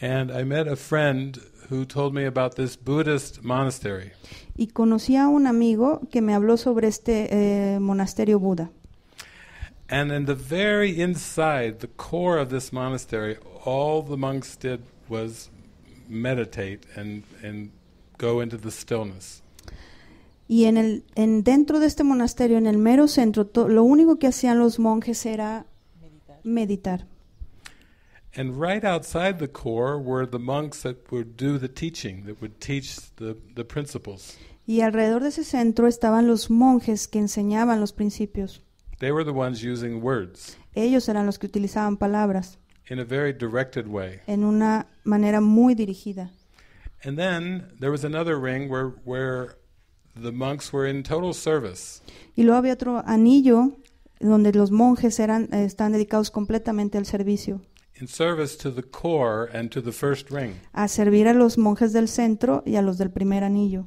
and I met a friend who told me about this Buddhist monastery. y conocí a un amigo que me habló sobre este eh, monasterio Buda. And in the very inside, the core of this monastery, all the monks did was meditate and, and go into the stillness. Y en el, en, dentro de este monasterio, en el mero centro, to- lo único que hacían los monjes era meditar. And right outside the core were the monks that would do the teaching, that would teach the, the principles. Y alrededor de ese centro estaban los monjes que enseñaban los principios. They were the ones using words Ellos eran los que utilizaban palabras in a very directed way. en una manera muy dirigida. And then there was another ring where, where the monks were in total service. Y luego había otro anillo donde los monjes eran, eh, están dedicados completamente al servicio, in service to the core and to the first ring. a servir a los monjes del centro y a los del primer anillo.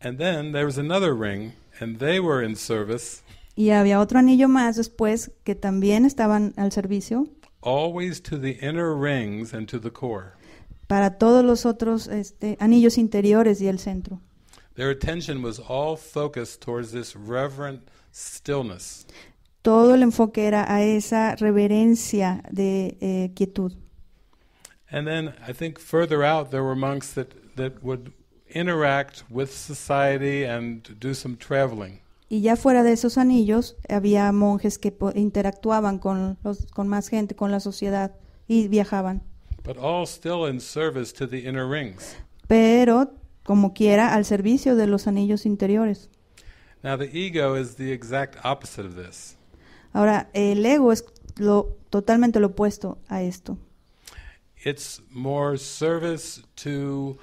And then there was another ring, and they were in service Y había otro anillo más después que también estaban al servicio always to the inner rings and to the core. para todos los otros este, anillos interiores y el centro. Their attention was all focused towards this reverent stillness. Todo el enfoque era a esa reverencia de eh, quietud. And then I think further out there were monks that, that would interact with society and do some traveling. Y ya fuera de esos anillos había monjes que interactuaban con, los, con más gente, con la sociedad y viajaban. But all still in service to the inner rings. Pero, como quiera, al servicio de los anillos interiores. Now, the ego is the exact opposite of this. Ahora, el ego es lo totalmente lo opuesto a esto. It's more service to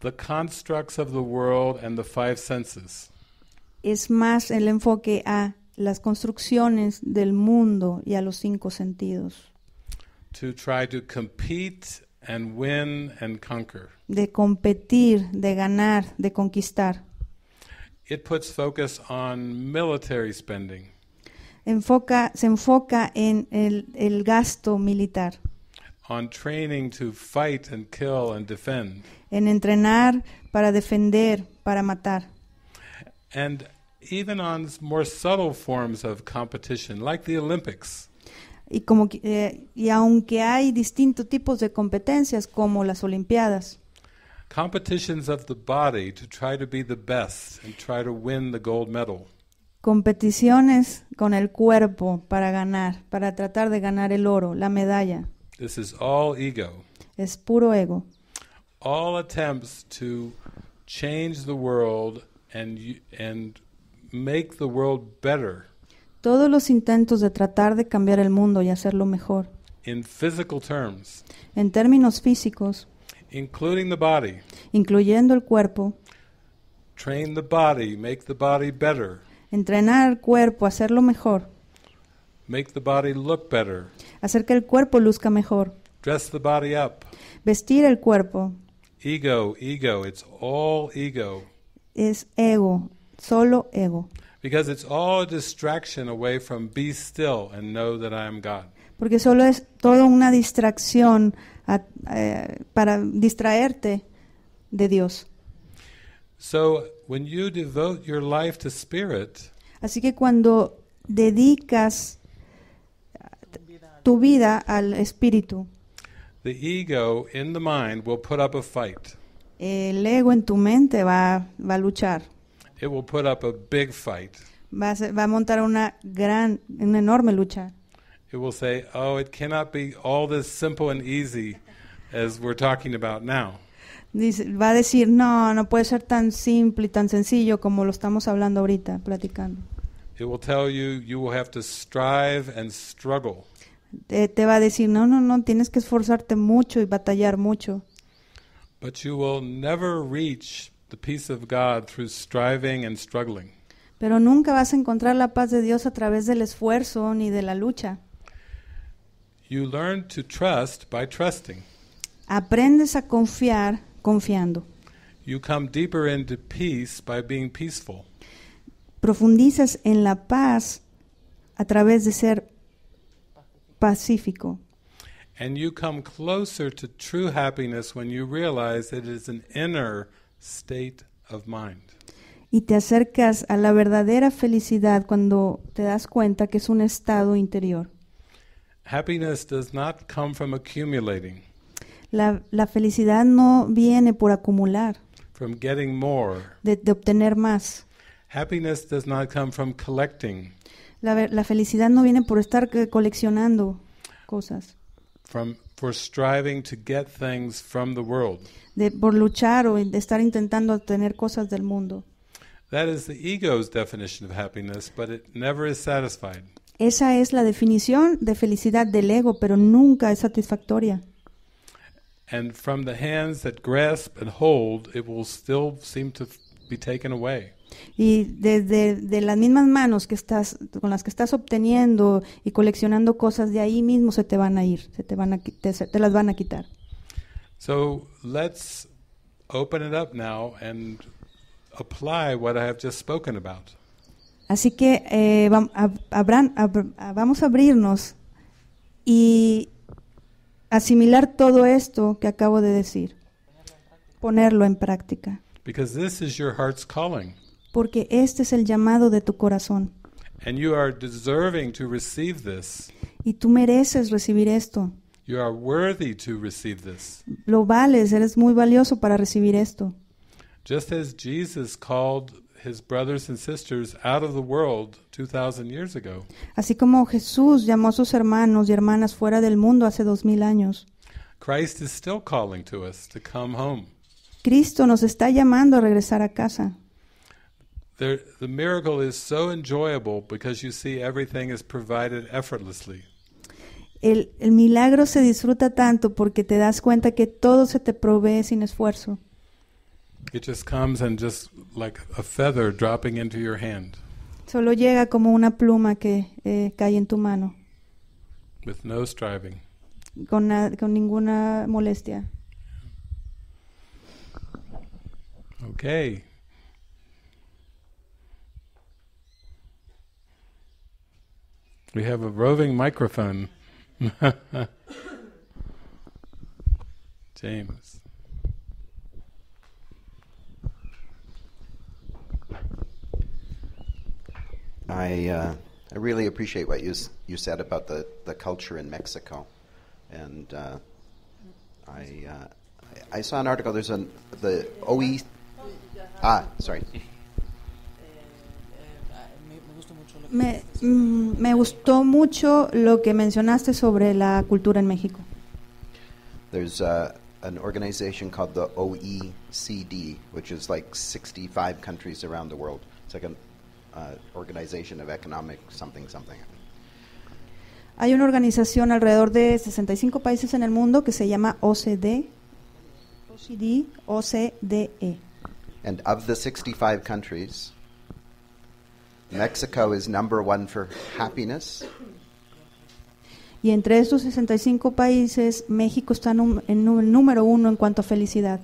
the constructs of the world and the five senses. Es más el enfoque a las construcciones del mundo y a los cinco sentidos, to try to compete and win and conquer. de competir, de ganar, de conquistar. It puts focus on military spending, Enfoca, se enfoca en el, el gasto militar, on training to fight and kill and defend, en entrenar para defender, para matar. And even on more subtle forms of competition, like the Olympics. Y, como, eh, y aunque hay distintos tipos de competencias como las Olimpiadas, Competitions of the body to try to be the best and try to win the gold medal. competiciones con el cuerpo para ganar, para tratar de ganar el oro, la medalla, This is all ego. es puro ego. all attempts to change the world and y- and make the world better Todos los intentos de tratar de cambiar el mundo y hacerlo mejor, in physical terms, en términos físicos, including the body. incluyendo el cuerpo, Train the body, make the body better, entrenar el cuerpo, hacerlo mejor, make the body look better, hacer que el cuerpo luzca mejor, dress the body up. vestir el cuerpo, Ego, ego, it's all ego es ego, solo ego. because it's all a distraction away from be still and know that I am God. Porque solo es toda una distracción a- eh, para distraerte de Dios. So when you devote your life to spirit, Así que cuando dedicas tu vida al espíritu, the ego in the mind will put up a fight. El ego en tu mente va, va a luchar, It will put up a big fight. va a, ser- va a montar una gran, una enorme lucha. It will say, "Oh, it cannot be all this simple and easy as we're talking about now." Dice- va a decir, no, no puede ser tan simple y tan sencillo como lo estamos hablando ahorita, platicando. It will tell you you will have to strive and struggle. Te, te va a decir, no, no, no, tienes que esforzarte mucho y batallar mucho. But you will never reach the peace of God through striving and struggling. Pero nunca vas a encontrar la paz de Dios a través del esfuerzo ni de la lucha. You learn to trust by trusting. Aprendes a confiar confiando. You come deeper into peace by being peaceful. Profundizas en la paz a través de ser pacífico. And you come closer to true happiness when you realize it is an inner state of mind. Y te acercas a la verdadera felicidad cuando te das cuenta que es un estado interior. Happiness does not come from accumulating, La, la felicidad no viene por acumular, from getting more. de, de obtener más. Happiness does not come from collecting, La, la felicidad no viene por estar coleccionando cosas, from for striving to get things from the world. de, por luchar o de estar intentando obtener cosas del mundo. That is the ego's definition of happiness, but it never is satisfied. Esa es la definición de felicidad del ego, pero nunca es satisfactoria. And from the hands that grasp and hold, it will still seem to be taken away. Y desde de las mismas manos que estás, con las que estás obteniendo y coleccionando cosas, de ahí mismo se te van a ir, se te, van a, te, te las van a quitar. So let's open it up now and apply what I have just spoken about. Así que eh, vam- ab- abran- ab- vamos a abrirnos y asimilar todo esto que acabo de decir, ponerlo en práctica, Because this is your heart's calling. porque este es el llamado de tu corazón And you are deserving to receive this. y tú mereces recibir esto. You are worthy to receive this. Lo vales, eres muy valioso para recibir esto. Just as Jesus called his brothers and sisters out of the world 2,000 years ago, Así como Jesús llamó a sus hermanos y hermanas fuera del mundo hace dos mil años, Christ is still calling to us to come home. Cristo nos está llamando a regresar a casa. there, the miracle is so enjoyable because you see everything is provided effortlessly. El, el milagro se disfruta tanto porque te das cuenta que todo se te provee sin esfuerzo. It just comes and just like a feather dropping into your hand Solo llega como una pluma que eh, cae en tu mano, with no striving. con, na- con ninguna molestia. Okay. We have a roving microphone. <laughs> James. I uh, I really appreciate what you you said about the, the culture in Mexico, and uh, I, uh, I saw an article. There's an the OE. Ah, sorry. Eh, eh, me, mm, me gustó mucho lo que mencionaste sobre la cultura en México. There's uh, an organization called the OECD, which is like 65 countries around the world. It's like an uh, organization of economic something something. Hay una organización alrededor de 65 países en el mundo que se llama OCDE. OCDE, OCDE. And of the 65 countries, Mexico is number one for happiness, Y entre estos 65 países, México está en el número uno en cuanto a felicidad.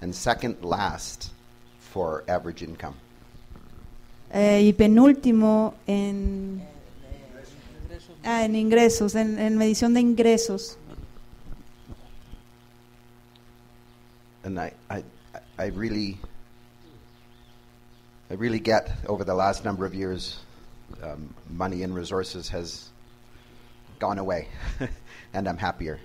and second last for average income. Eh, y penúltimo en, ah, en ingresos, en, en medición de ingresos. And I, I, I really, I really get over the last number of years, um, money and resources has gone away, <laughs> and I'm happier.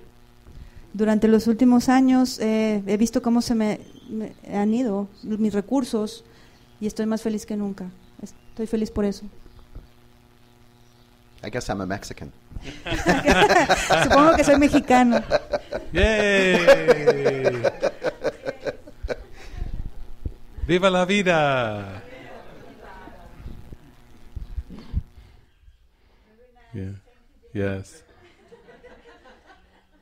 Durante los últimos años eh, he visto cómo se me, me han ido mis recursos y estoy más feliz que nunca. Estoy feliz por eso. I guess I'm a Mexican. <laughs> Supongo que soy mexicano. Yay! Viva la vida! Yeah. Yes.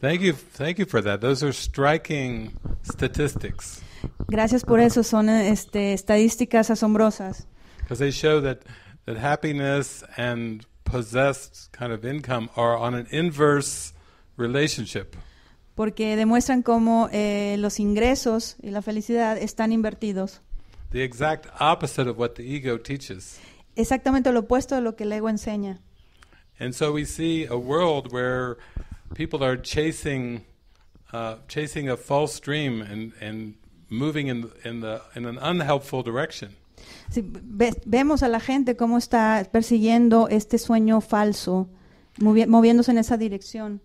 Thank you. Thank you for that. Those are striking statistics Gracias por eso, son este, estadísticas asombrosas. because they show that that happiness and possessed kind of income are on an inverse relationship. Porque demuestran cómo eh, los ingresos y la felicidad están invertidos. The exact opposite of what the ego teaches. Exactamente lo opuesto de lo que el ego enseña. And so we see a world where people are chasing, uh, chasing a false dream and, and moving in, in, the, in an unhelpful direction. Sí, ve- vemos a la gente cómo está persiguiendo este sueño falso, movi- moviéndose en esa dirección.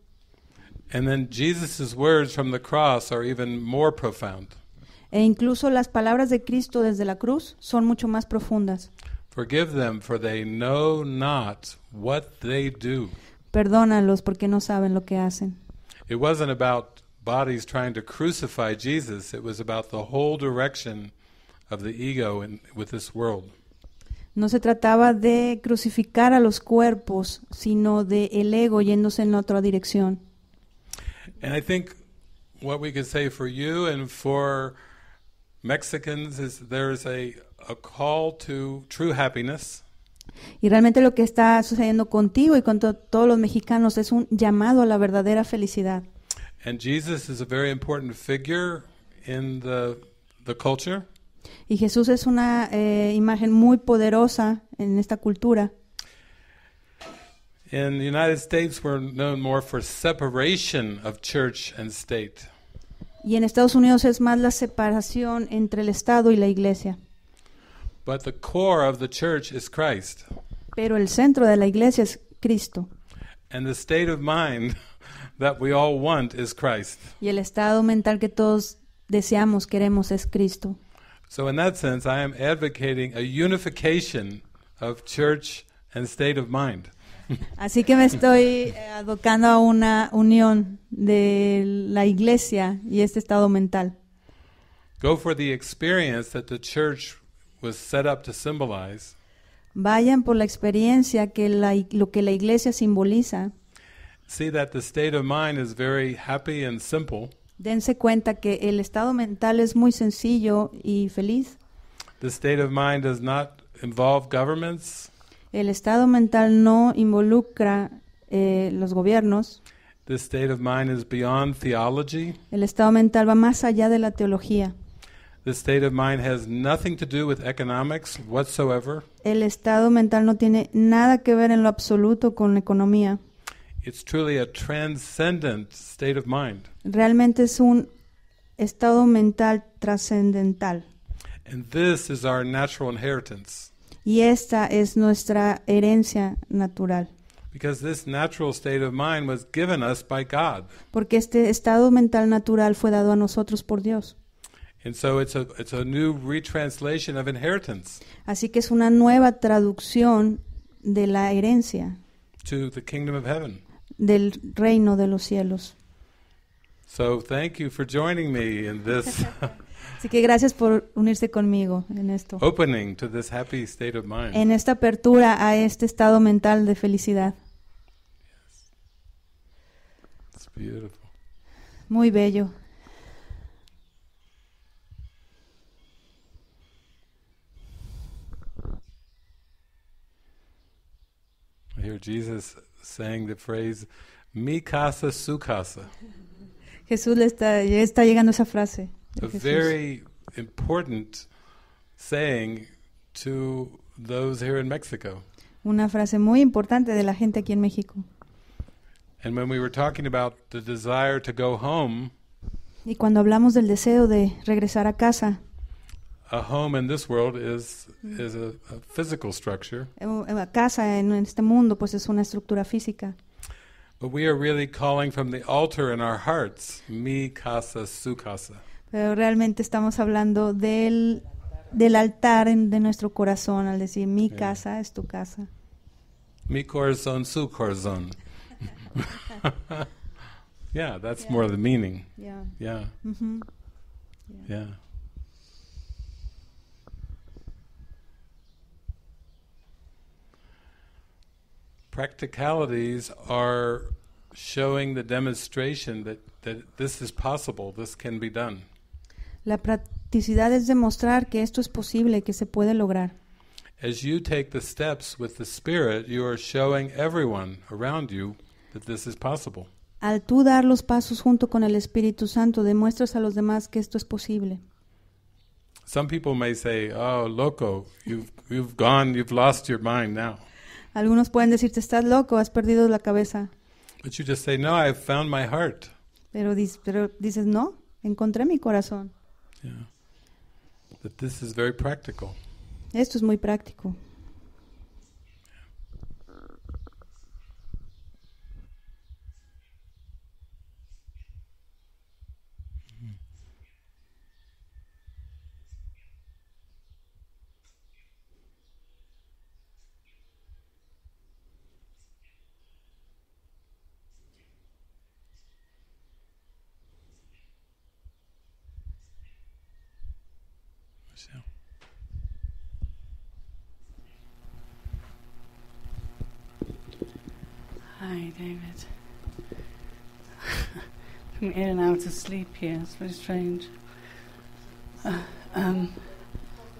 And then Jesus' words from the cross are even more profound. E incluso las palabras de Cristo desde la cruz son mucho más profundas. Forgive them, for they know not what they do. Perdónalos porque no saben lo que hacen. It wasn't about bodies trying to crucify Jesus, it was about the whole direction of the ego in, with this world. No se trataba de crucificar a los cuerpos, sino de el ego yéndose en otra dirección. And I think what we could say for you and for Mexicans is there's a, a call to true happiness. Y realmente lo que está sucediendo contigo y con to- todos los mexicanos es un llamado a la verdadera felicidad. And Jesus is a very important figure in the, the culture. Y Jesús es una eh, imagen muy poderosa en esta cultura. In the United States, we're known more for separation of church and state. Y en Estados Unidos es más la separación entre el Estado y la Iglesia. But the core of the church is Christ. Pero el centro de la Iglesia es Cristo. And the state of mind <laughs> that we all want is Christ. Y el estado mental que todos deseamos, queremos, es Cristo. So, in that sense, I am advocating a unification of church and state of mind. <laughs> Así que me estoy eh, advocando a una unión de la Iglesia y este estado mental. Go for the experience that the church was set up to symbolize, Vayan por la experiencia que la, lo que la iglesia simboliza. see that the state of mind is very happy and simple. Dense cuenta que el estado mental es muy sencillo y feliz. The state of mind does not involve governments. El estado mental no involucra eh, los gobiernos. The state of mind is beyond theology. El estado mental va más allá de la teología. El estado mental no tiene nada que ver en lo absoluto con la economía. It's truly a transcendent state of mind. Realmente es un estado mental trascendental. And this is our natural inheritance. Y esta es nuestra herencia natural. Because this natural state of mind was given us by God. Porque este estado mental natural fue dado a nosotros por Dios. Así que es una nueva traducción de la herencia to the kingdom of heaven. del reino de los cielos. So thank you for joining me in this <laughs> Así que gracias por unirse conmigo en esto. opening to this happy state of mind. En esta apertura a este estado mental de felicidad. It's beautiful. Muy bello. I hear Jesus saying the phrase, mi casa, su casa. Jesús le está, ya está llegando esa frase. A very important saying to those here in Mexico. Una frase muy importante de la gente aquí en México. And when we were talking about the desire to go home, Y cuando hablamos del deseo de regresar a casa, a home in this world is is a, a physical structure, eh, a casa en este mundo, pues es una estructura física. but we are really calling from the altar in our hearts, mi casa, su casa. Pero realmente estamos hablando del, del altar en- de nuestro corazón al decir mi Yeah. casa es tu casa. Mi corazón, su corazón. <laughs> <laughs> yeah, that's more the meaning. Yeah. Yeah, Ujú. yeah. Practicalities are showing the demonstration that, that this is possible, this can be done. La practicidad es demostrar que esto es posible, que se puede lograr. As you take the steps with the Spirit, you are showing everyone around you that this is possible. Al tú dar los pasos junto con el Espíritu Santo, demuestras a los demás que esto es posible. Some people may say, "Oh, loco, you've you've gone, you've lost your mind now." Algunos pueden decirte, estás loco, has perdido la cabeza. But you just say, "No, I've found my heart." Pero, pero dices, no, encontré mi corazón. Yeah. That this is very practical. Esto es muy práctico. I'm in and out of sleep here. It's very strange. Uh, um,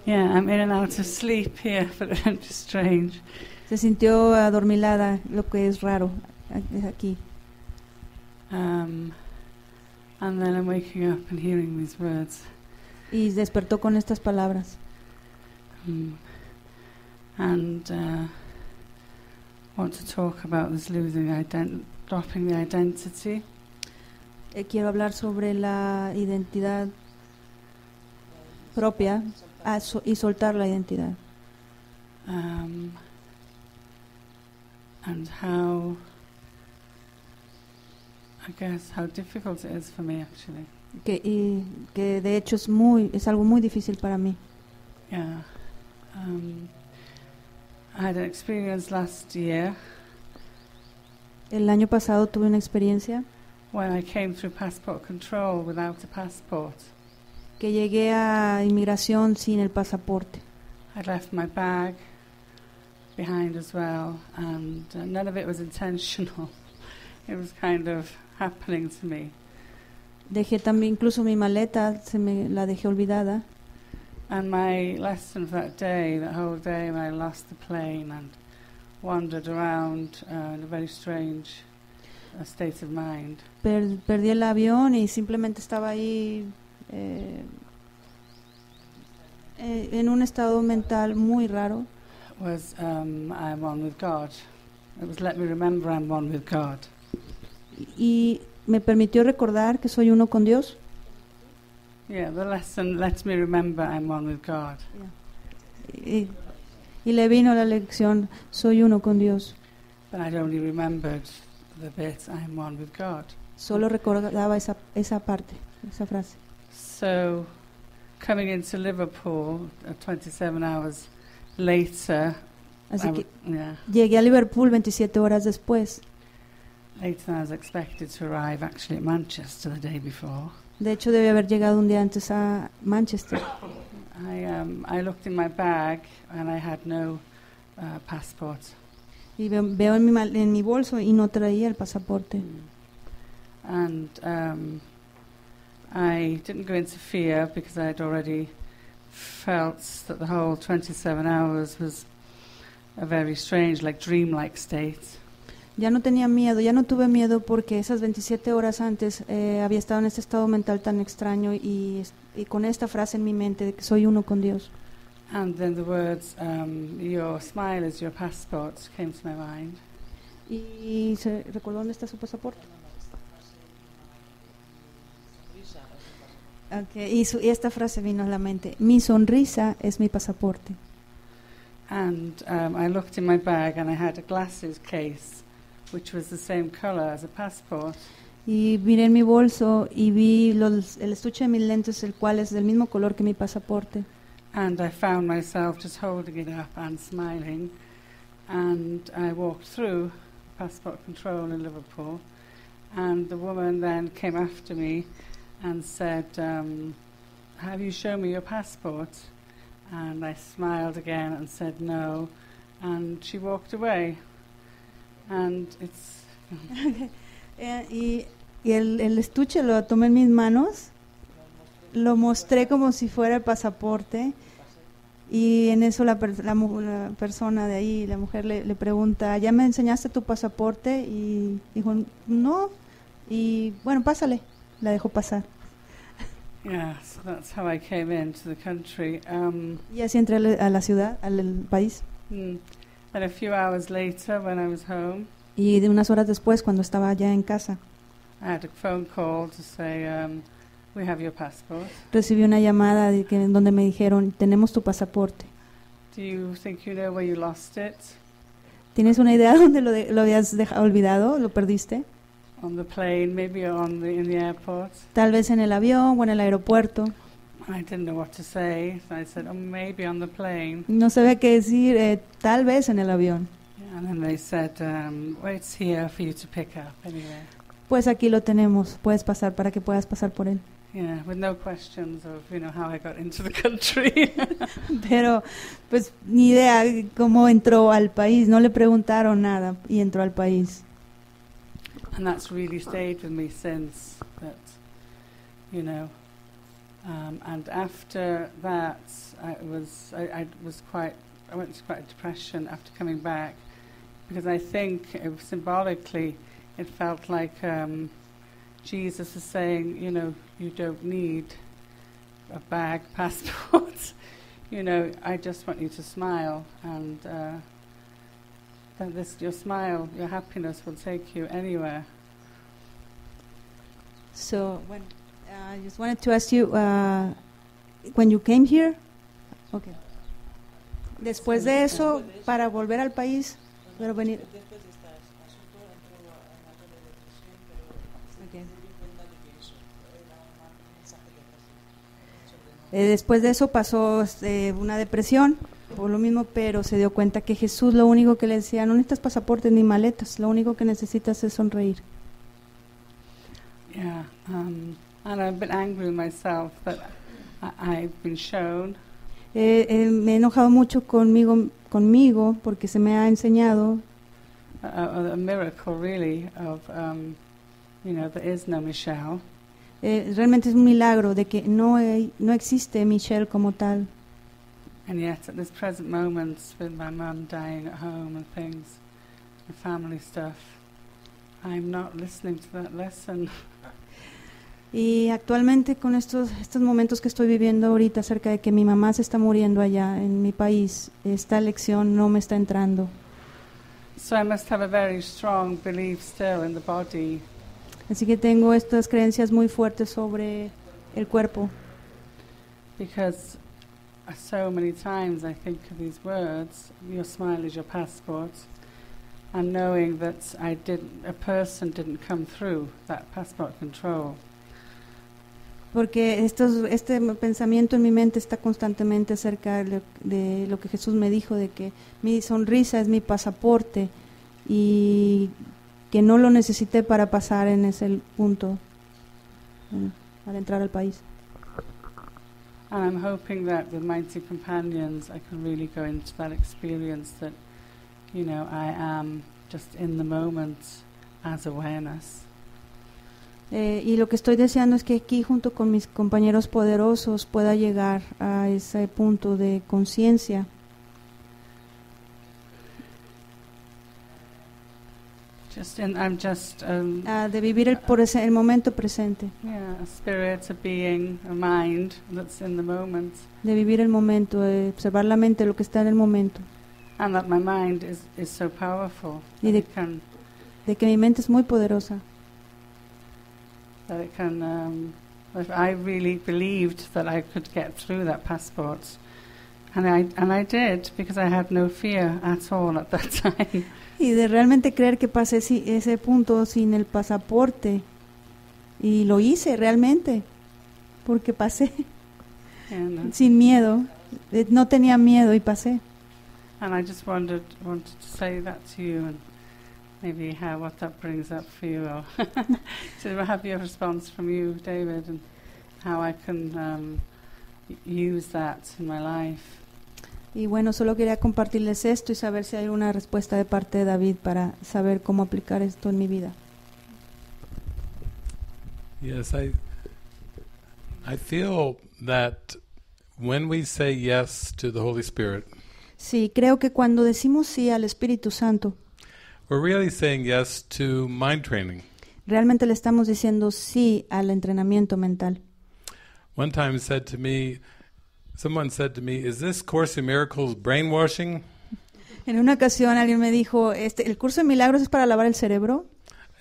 yeah, I'm in and out of sleep here, <laughs> but it's strange. Se sintió adormilada, lo que es raro aquí. Um, and then I'm waking up and hearing these words. Y despertó con estas palabras. Mm. And uh, want to talk about this losing ident- dropping the identity. Eh, quiero hablar sobre la identidad propia ah, so- y soltar la identidad. um, and how I guess how difficult it is for me actually. Que, y que de hecho es, muy, es algo muy difícil para mí. Yeah. Um, I had an experience last year El año pasado tuve una experiencia when I came through passport control without a passport. que llegué a inmigración sin el pasaporte. I'd left my bag behind as well, and uh, none of it was <laughs> intentional. it was kind of happening to me. Dejé también, incluso mi maleta, se me la dejé olvidada. And my lesson for that day, that whole day when I lost the plane and wandered around uh, in a very strange uh, state of mind, Per- perdí el avión y simplemente estaba ahí eh, eh, en un estado mental muy raro. was um, I'm one with God. It was let me remember I'm one with God. Y me permitió recordar que soy uno con Dios. Yeah, the lesson lets me remember I'm one with God. Y, y le vino la lección, soy uno con Dios. But I'd only remembered the bit I'm one with God. Solo recordaba esa, esa parte, esa frase. So, coming into Liverpool uh, 27 hours later, Así I que yeah, llegué a Liverpool 27 horas después. later than I was expected to arrive actually at Manchester the day before. De hecho, debí haber llegado un día antes a Manchester. I, um, I looked in my bag and I had no uh, passport. Y ve- veo en mi, mal- en mi bolso y no traía el pasaporte. And um, I didn't go into fear because I'd already felt that the whole 27 hours was a very strange, like dreamlike state. Ya no tenía miedo, ya no tuve miedo porque esas 27 horas antes eh, había estado en este estado mental tan extraño y, y con esta frase en mi mente de que soy uno con Dios. And then the words, um, your smile is your passport, came to my mind. Y se recordó dónde está su pasaporte. Sonrisa, es un Ok, Y, su- y esta frase vino a la mente, mi sonrisa es mi pasaporte. And um, I looked in my bag and I had a glasses case, which was the same color as a passport. Y miré en mi bolso y vi los- el estuche de mis lentes, el cual es del mismo color que mi pasaporte. And I found myself just holding it up and smiling. And I walked through passport control in Liverpool. And the woman then came after me and said, um, Have you shown me your passport? And I smiled again and said no. And she walked away. And it's. <laughs> Eh, y y el, el estuche lo tomé en mis manos, lo mostré como si fuera el pasaporte y en eso la, per- la la persona de ahí, la mujer le, le pregunta, ¿ya me enseñaste tu pasaporte? Y dijo, no, y bueno, pásale, la dejó pasar. Yeah, so that's how I came into the country. Um, Y así entré a la- ciudad, al al país. mm. And a few hours later, when I was home, Y de unas horas después, cuando estaba ya en casa, I had a phone call to say, um, we have your passport. recibí una llamada de que, donde me dijeron, tenemos tu pasaporte. Do you think you know where you lost it? ¿Tienes una idea <laughs> dónde lo, de- lo habías dejado olvidado? ¿Lo perdiste? On the plane, maybe on the, in the airport? Tal vez en el avión o en el aeropuerto. I didn't know what to say, so I said, oh, maybe on the plane. No sabía qué decir, eh, tal vez en el avión. And then they said, um, well, it's here for you to pick up anyway. Pues aquí lo tenemos, puedes pasar para que puedas pasar por él. Yeah, with no questions of, you know, how I got into the <laughs> country. Pero pues ni idea cómo entró al país, no le preguntaron nada y entró al país. and that's really stayed with me since that, you know. Um, and after that, I was I, I was quite I went into quite a depression after coming back because I think it was symbolically it felt like um, Jesus is saying, you know, you don't need a bag <laughs> passport. you know, I just want you to smile and. Uh, that this your smile, your happiness will take you anywhere. So, bueno, uh, I just wanted to ask you, uh, when you came here, okay. Después de eso, para volver al país, pero venir. Eh, después de eso pasó este, una depresión, por lo mismo, pero se dio cuenta que Jesús lo único que le decía, no necesitas pasaportes ni maletas, lo único que necesitas es sonreír. Yeah, um, and I've been angry with myself that I, I've been shown Eh, eh, me he enojado mucho conmigo, conmigo porque se me ha enseñado a, a, a miracle, really, of, um, you know, there is no Michelle. Eh, realmente es un milagro de que no, hay- no existe Michelle como tal. And yet, at this present moment, with my mum dying at home and things, and family stuff, I'm not listening to that lesson. Y actualmente con estos, estos momentos que estoy viviendo ahorita acerca de que mi mamá se está muriendo allá en mi país, esta lección no me está entrando. So I must have a very strong belief still in the body, Así que tengo estas creencias muy fuertes sobre el cuerpo, because uh, so many times I think of these words, your smile is your passport, and knowing that I didn't, a person didn't come through that passport control. porque estos, este pensamiento en mi mente está constantemente acerca de de lo que Jesús me dijo, de que mi sonrisa es mi pasaporte y que no lo necesité para pasar en ese punto, para entrar al país. And I'm hoping that with Mighty Companions, I can really go into that experience that, you know, I am just in the moment as awareness. Eh, y lo que estoy deseando es que aquí, junto con mis compañeros poderosos, pueda llegar a ese punto de conciencia, Just in, I'm just, um, ah, de vivir el, por ese- el momento presente, yeah, a spirit, a being, a mind that's in the moment, de vivir el momento, de observar la mente, lo que está en el momento, and that my mind is, is so powerful Y can, de que mi mente es muy poderosa. that it can. Um, if I really believed that I could get through that passport, and I and I did because I had no fear at all at that <laughs> time. Y de realmente creer que pasé si- ese punto sin el pasaporte. Y lo hice realmente, porque pasé And, uh, sin miedo. Eh, No tenía miedo y pasé. And I just wondered, wanted to say that to you, and maybe how what that brings up for you, or <laughs> to have your response from you, David, and how I can um, use that in my life. Y bueno, solo quería compartirles esto y saber si hay una respuesta de parte de David para saber cómo aplicar esto en mi vida. Yes, I I feel that when we say yes to the Holy Spirit, Sí, creo que cuando decimos sí al Espíritu Santo, we're really saying yes to mind training. realmente le estamos diciendo sí al entrenamiento mental. One time said to me, someone said to me, "Is this Course in Miracles brainwashing?" En una ocasión alguien me dijo, este, ¿el curso de milagros es para lavar el cerebro?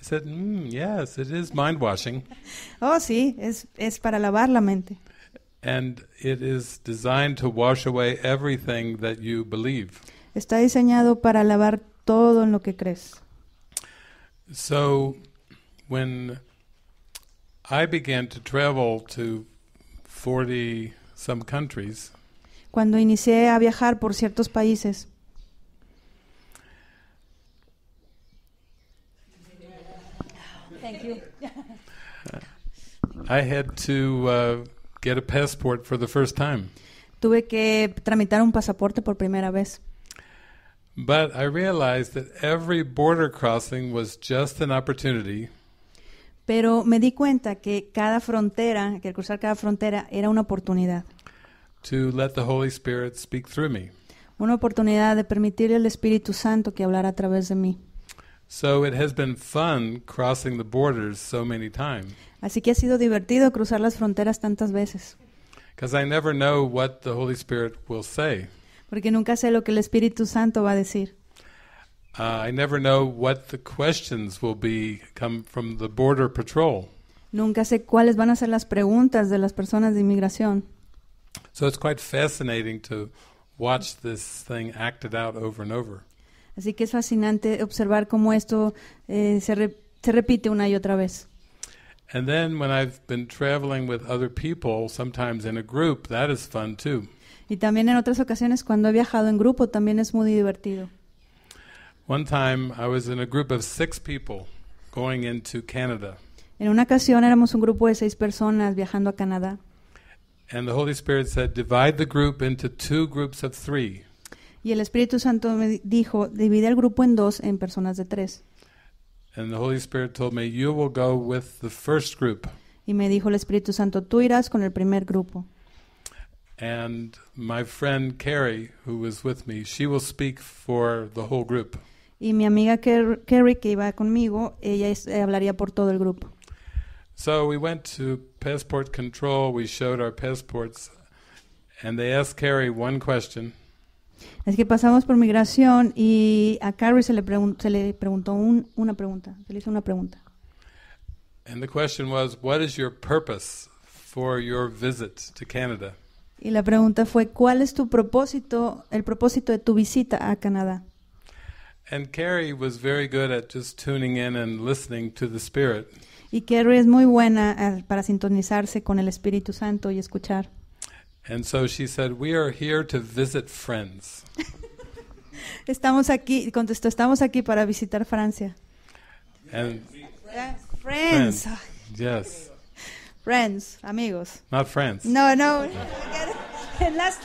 I said, mm, "Yes, it is mind washing, <laughs> Oh, sí, es, es para lavar la mente. and it is designed to wash away everything that you believe." Está diseñado para lavar todo en lo que crees. So, when I began to travel to 40 some countries, Cuando inicié a viajar por ciertos países, <laughs> I had to uh, get a passport for the first time. tuve que tramitar un pasaporte por primera vez. But I realized that every border crossing was just an opportunity Pero me di cuenta que cada frontera, que al cruzar cada frontera era una oportunidad. to let the Holy Spirit speak through me. Una oportunidad de permitirle al Espíritu Santo que hablara a través de mí. So it has been fun crossing the borders so many times Así que ha sido divertido cruzar las fronteras tantas veces. because I never know what the Holy Spirit will say. Porque nunca sé lo que el Espíritu Santo va a decir. Uh, I never know what the questions will be come from the border patrol. Nunca sé cuáles van a ser las preguntas de las personas de inmigración. So it's quite fascinating to watch this thing acted out over and over. Así que es fascinante observar cómo esto eh, se, re- se repite una y otra vez. And then when I've been traveling with other people, sometimes in a group, that is fun too. Y también en otras ocasiones cuando he viajado en grupo también es muy divertido. One time I was in a group of six people going into Canada. En una ocasión éramos un grupo de seis personas viajando a Canadá And the Holy Spirit said, divide the group into two groups of three. Y el Espíritu Santo me dijo, divide el grupo en dos, en personas de tres. And the Holy Spirit told me, you will go with the first group. Y me dijo el Espíritu Santo, tú irás con el primer grupo. And my friend Carrie, who was with me, she will speak for the whole group. Y mi amiga Ker- Kerry, que iba conmigo, ella es- eh, hablaría por todo el grupo. So we went to passport control, we showed our passports, and they asked Carrie one question. Así que pasamos por migración y a Carrie se le, pregun- se le preguntó un- una pregunta, se le hizo una pregunta. And the question was, What is your purpose for your visit to Canada? Y la pregunta fue, ¿cuál es tu propósito, el propósito de tu visita a Canadá? And Carrie was very good at just tuning in and listening to the Spirit. Y Kerry es muy buena para sintonizarse con el Espíritu Santo y escuchar. And so she said, We are here to visit friends. <laughs> Estamos aquí, contestó, estamos aquí para visitar Francia. And Friends, Friends. yes, friends, amigos. not friends. No, no. <laughs>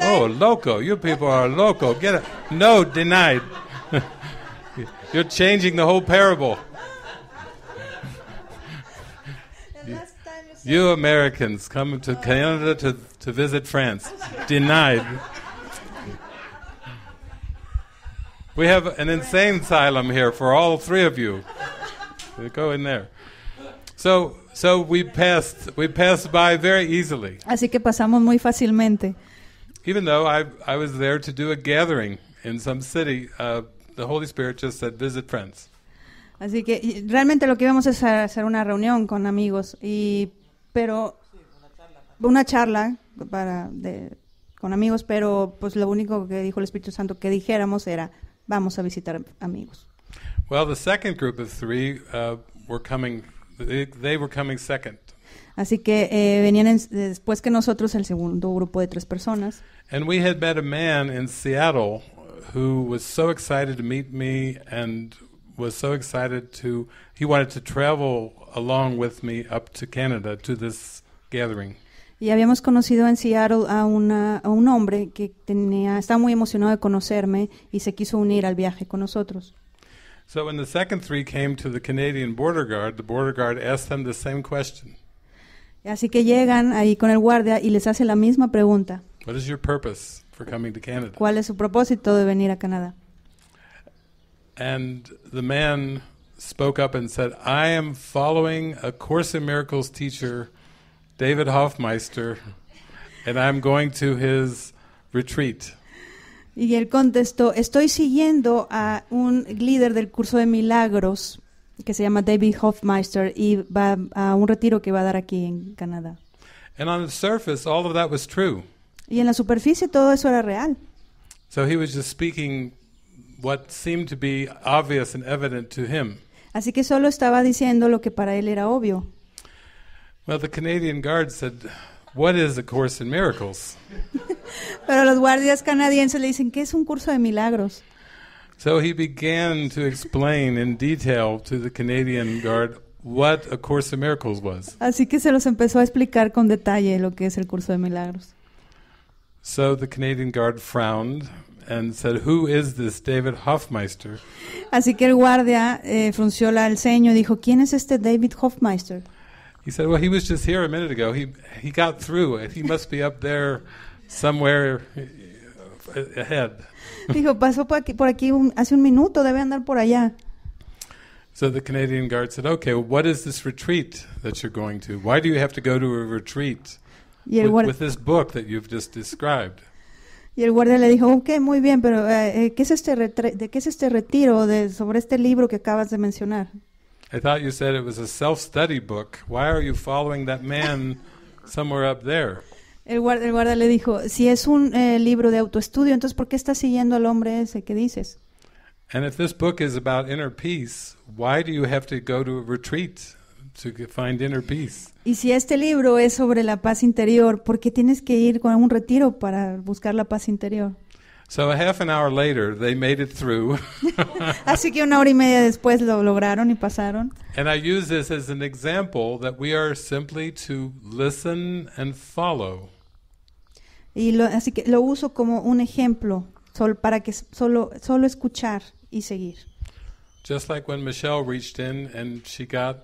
Oh, loco. You people are loco. Get it. No, denied. You're changing the whole parable. You Americans come to Canada to, to visit France. Denied. We have an insane asylum here for all three of you. Go in there. So, so we passed, we passed by very easily, Así que pasamos muy fácilmente. even though I, I was there to do a gathering in some city. Uh, the Holy Spirit just said, "Visit friends." Así que realmente lo que íbamos es a hacer una reunión con amigos y pero una charla para de- con amigos, pero pues lo único que dijo el Espíritu Santo que dijéramos era vamos a visitar amigos. Well, the second group of three uh, were coming. They, they were coming second. Así que eh, venían en- después que nosotros el segundo grupo de tres personas And we had met a man in Seattle who was so excited to meet me and was so excited to, he wanted to travel along with me up to Canada to this gathering. y habíamos conocido en Seattle a, una, a un hombre que tenía estaba muy emocionado de conocerme y se quiso unir al viaje con nosotros. So when the second three came to the Canadian border guard, the border guard asked them the same question Así que llegan ahí con el guardia y les hace la misma pregunta. What is your purpose for coming to Canada? ¿Cuál es su propósito de venir a Canadá? And the man spoke up and said, I am following a Course in Miracles teacher, David Hoffmeister, and I'm going to his retreat. Y él contestó, estoy siguiendo a un líder del curso de milagros que se llama David Hofmeister y va a un retiro que va a dar aquí en Canadá. And on the surface, all of that was true. Y en la superficie todo eso era real. So he was just speaking what seemed to be obvious and evident to him. Así que solo estaba diciendo lo que para él era obvio. Well, the Canadian guard said, What is a Course in Miracles? <laughs> Pero los guardias canadienses le dicen que es un curso de milagros. So he began to explain in detail to the Canadian guard what A Course in Miracles was. Así que se los empezó a explicar con detalle lo que es el curso de milagros. So the Canadian guard frowned and said, Who is this David Hoffmeister? Así que el guardia eh, frunció la- el ceño y dijo, ¿quién es este David Hofmeister? He said, Well, he was just here a minute ago. He, he got through. He must be up there somewhere uh, ahead. Dijo, pasó por aquí, por aquí un- hace un minuto, debe andar por allá. So the Canadian guard said, Okay, well, what is this retreat that you're going to? Why do you have to go to a retreat Y el, with, with this book that you've just described? y el guardia le dijo, ok, muy bien, pero eh, eh, ¿qué es este ¿de qué es este retiro de, sobre este libro que acabas de mencionar? I thought you said it was a self study book. Why are you following that man somewhere up there? El guardia, el guardia le dijo, si es un eh, libro de autoestudio, entonces ¿por qué estás siguiendo al hombre ese? ¿Qué dices? And if this book is about inner peace, why do you have to go to a retreat find inner peace? Y si este libro es sobre la paz interior, ¿por qué tienes que ir con un retiro para buscar la paz interior? So a half an hour later, they made it through. <laughs> Así que una hora y media después lo lograron y pasaron. and I use this as an example that we are simply to listen and follow. Y lo, así que lo uso como un ejemplo sol- para que solo, solo escuchar y seguir. Just like when Michelle reached in and she got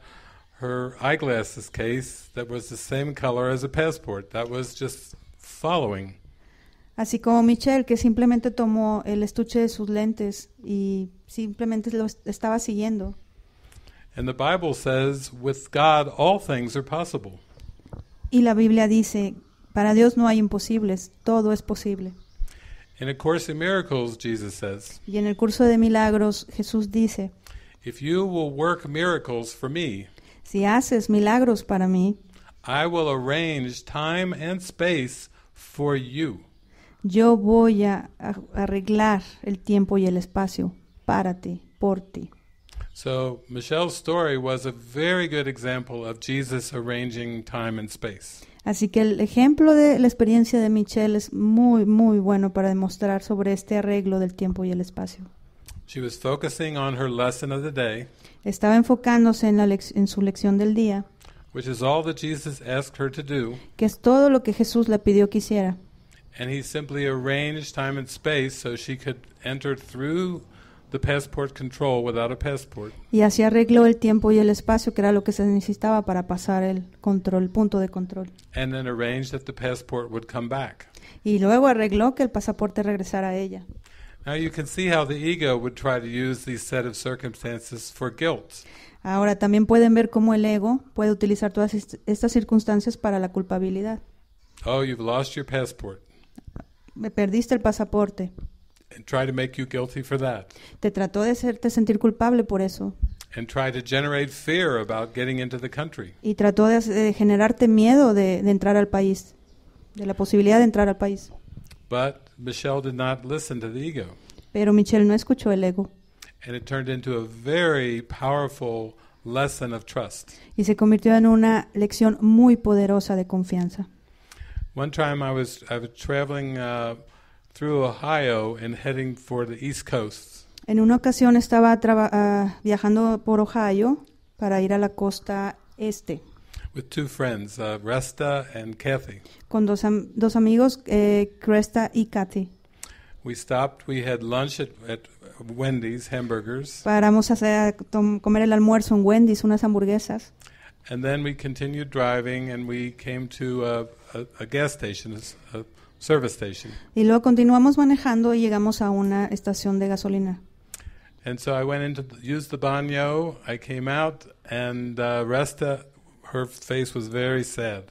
her eyeglasses case that was the same color as a passport. That was just following. Así como Michelle, que simplemente tomó el estuche de sus lentes y simplemente lo estaba siguiendo. And the Bible says, with God, all things are possible. Y la Biblia dice, para Dios no hay imposibles, todo es posible. In A Course in Miracles, Jesus says, Y en el curso de milagros Jesús dice, If you will work miracles for me, si haces milagros para mí, I will arrange time and space for you. yo voy a, arreglar el tiempo y el espacio para ti, por ti. So, Michelle's story was a very good example of Jesus arranging time and space. Así que el ejemplo de la experiencia de Michelle es muy, muy bueno para demostrar sobre este arreglo del tiempo y el espacio. She was focusing on her lesson of the day, Estaba enfocándose en, la lec- en su lección del día, which is all that Jesus asked her to do, que es todo lo que Jesús le pidió que hiciera. and he simply arranged time and space so she could enter through the passport control without a passport. Y así arregló el tiempo y el espacio, que era lo que se necesitaba para pasar el control, el punto de control. and then arranged that the passport would come back. Y luego arregló que el pasaporte regresara a ella. Now you can see how the ego would try to use these set of circumstances for guilt. Ahora también pueden ver cómo el ego puede utilizar todas est- estas circunstancias para la culpabilidad. Oh, you've lost your passport, Me perdiste el pasaporte. and try to make you guilty for that, Te trató de hacerte sentir culpable por eso. and try to generate fear about getting into the country. Y trató de, de generarte miedo de, de entrar al país, de la posibilidad de entrar al país. But Michelle did not listen to the ego, Pero Michelle no escuchó el ego and it turned into a very powerful lesson of trust. y se convirtió en una lección muy poderosa de confianza. One time I was I was traveling uh, through Ohio and heading for the East Coast. En una ocasión estaba ah, viajando por Ohio para ir a la costa este with two friends, uh, Resta and Kathy. con dos, am- dos amigos, eh, Cresta y Kathy. We stopped. We had lunch at, at Wendy's Hamburgers, Paramos a hacer- a comer el almuerzo en Wendy's, unas hamburguesas. and then we continued driving, and we came to a, a, a gas station, a, service station. Y luego continuamos manejando y llegamos a una estación de gasolina. And so I went into the, use the baño. I came out, and uh, Resta, her face was very sad.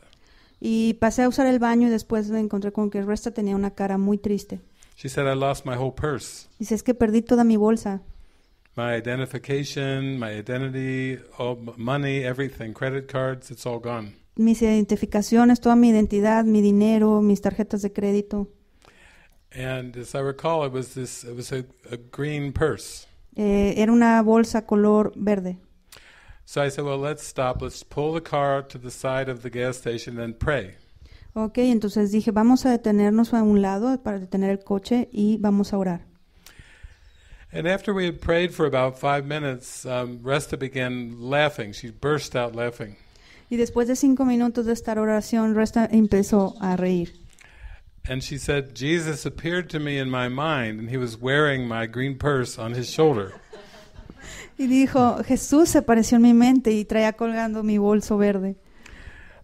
Y pasé a usar el baño y después me encontré con que Resta tenía una cara muy triste. She said, "I lost my whole purse, Dice, es que perdí toda mi bolsa. my identification, my identity, all money, everything, credit cards. It's all gone." Mis identificaciones, toda mi identidad, mi dinero, mis tarjetas de crédito. And as I recall, it was this. It was a, a green purse. Eh, era una bolsa color verde. So I said, "Well, let's stop. Let's pull the car to the side of the gas station and pray." Ok, entonces dije, vamos a detenernos a un lado para detener el coche y vamos a orar. And after we had prayed for about five minutes, um, Resta began laughing. She burst out laughing. Y después de cinco minutos de esta oración, Resta empezó a reír. And she said, Jesus appeared to me in my mind, and he was wearing my green purse on his shoulder. Y dijo, Jesús se apareció en mi mente y traía colgando mi bolso verde.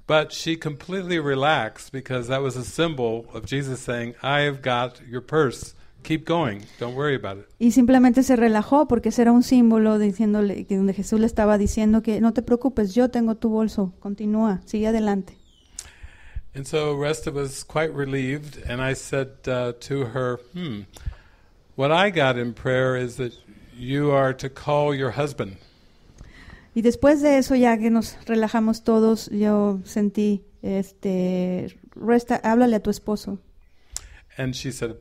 But she completely relaxed because that was a symbol of Jesus saying, I have got your purse. Keep going. Don't worry about it. Y simplemente se relajó porque ese era un símbolo diciéndole que donde Jesús le estaba diciendo que no te preocupes, yo tengo tu bolso, continúa, sigue adelante. And so Resta was quite relieved, and I said uh, to her, Hmm, what I got in prayer is that you are to call your husband. Y después de eso, ya que nos relajamos todos, yo sentí, este, Resta, háblale a tu esposo. And she said,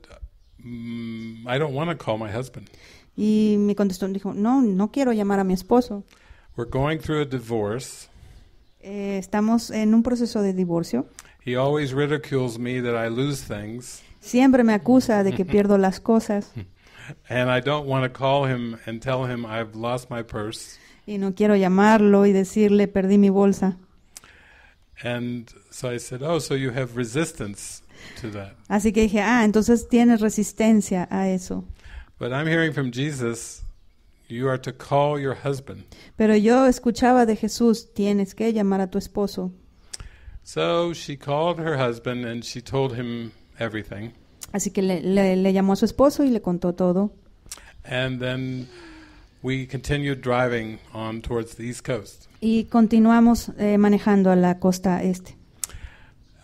mm, I don't want to call my husband. Y me contestó, dijo, no, no quiero llamar a mi esposo. We're going through a divorce. Eh, estamos en un proceso de divorcio. He always ridicules me that I lose things, Siempre me acusa de que <laughs> pierdo las cosas <laughs> and I don't want to call him and tell him I've lost my purse. y no quiero llamarlo y decirle perdí mi bolsa. And so I said, Oh, so you have resistance. to that. Así que dije, ah, entonces tienes resistencia a eso. But I'm hearing from Jesus, you are to call your husband. Pero yo escuchaba de Jesús, tienes que llamar a tu esposo. So she called her husband and she told him everything. Así que le, le- le llamó a su esposo y le contó todo. And then we continued driving on towards the East Coast. Y continuamos eh, manejando a la costa este.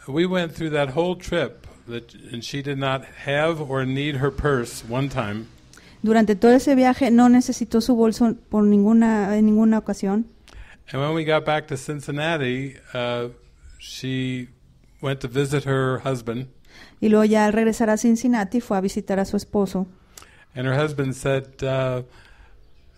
We went through that whole trip, that, and she did not have or need her purse one time. Durante todo ese viaje no necesitó su bolso por ninguna, en ninguna ocasión. And when we got back to Cincinnati, uh, she went to visit her husband, Y luego ya al regresar a Cincinnati fue a visitar a su esposo. and her husband said, uh,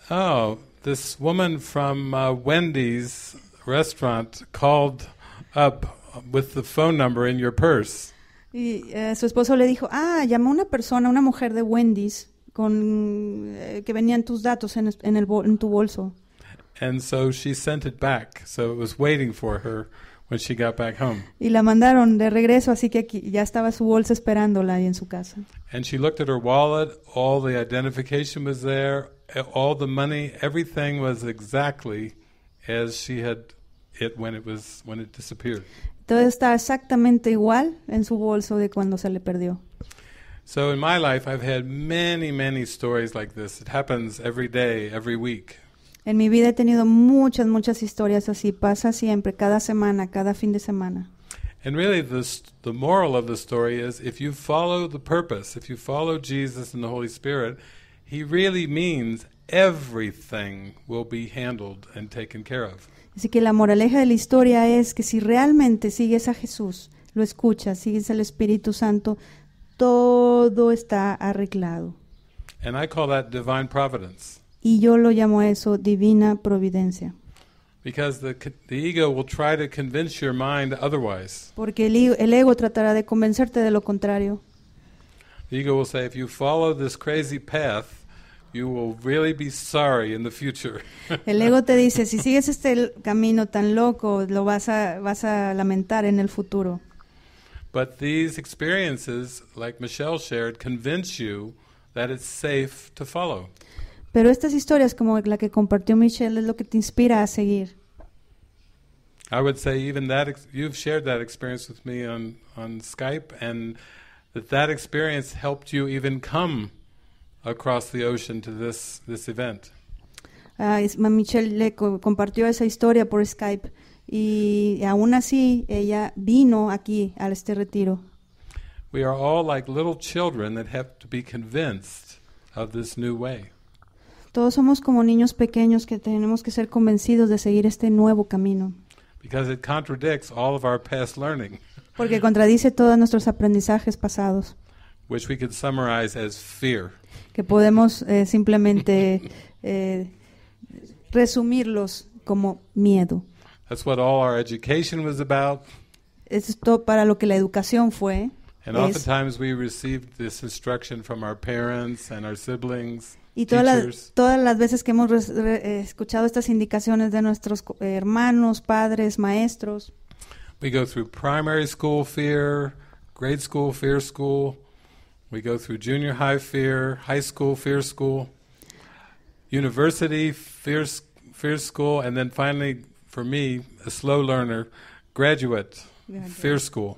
"Oh, this woman from uh, Wendy's restaurant called up with the phone number in your purse." Y eh, su esposo le dijo, ah, llamó una persona, una mujer de Wendy's, con, eh, que venían tus datos en, en el en tu bolso. And so she sent it back. So it was waiting for her when she got back home. Y la mandaron de regreso, así que aquí ya estaba su bolsa esperándola ahí en su casa. And she looked at her wallet. All the identification was there. All the money, everything was exactly as she had it when it was when it disappeared. Todo estaba exactamente igual en su bolso de cuando se le perdió. So in my life, I've had many, many stories like this. It happens every day, every week. En mi vida he tenido muchas, muchas historias así. Pasa siempre, cada semana, cada fin de semana. And really, the st- the moral of the story is: if you follow the purpose, if you follow Jesus and the Holy Spirit, He really means everything will be handled and taken care of. Así que la moraleja de la historia es que si realmente sigues a Jesús, lo escuchas, sigues al Espíritu Santo, todo está arreglado. And I call that divine providence. Y yo lo llamo eso divina providencia. Because the, the ego will try to convince your mind otherwise. Porque el, ego- el ego tratará de convencerte de lo contrario. The ego will say, if you follow this crazy path, you will really be sorry in the future. <laughs> El ego te dice, si sigues este camino tan loco, lo vas a, vas a lamentar en el futuro. but these experiences, like Michelle shared, convince you that it's safe to follow. Pero estas historias como la que compartió Michelle es lo que te inspira a seguir. I would say even that you've shared that experience with me on, on Skype, and that that experience helped you even come across the ocean to this, this event. Ma- Michelle le co- compartió esa historia por Skype y aún así ella vino aquí a este retiro. We are all like little children that have to be convinced of this new way. Todos somos como niños pequeños que tenemos que ser convencidos de seguir este nuevo camino, because it contradicts all of our past learning, porque contradice todos nuestros aprendizajes pasados, which we could summarize as fear. que podemos eh, simplemente <laughs> eh, resumirlos como miedo. That's what all our education was about, Esto para lo que la educación fue. And Es- oftentimes we received this instruction from our parents and our siblings, Y todas las, teachers. todas las veces que hemos res- re- eh, escuchado estas indicaciones de nuestros hermanos, padres, maestros, We go through primary school fear, grade school fear school. We go through junior high fear, high school fear school, university fear, fear school, and then finally, for me, a slow learner, graduate fear school.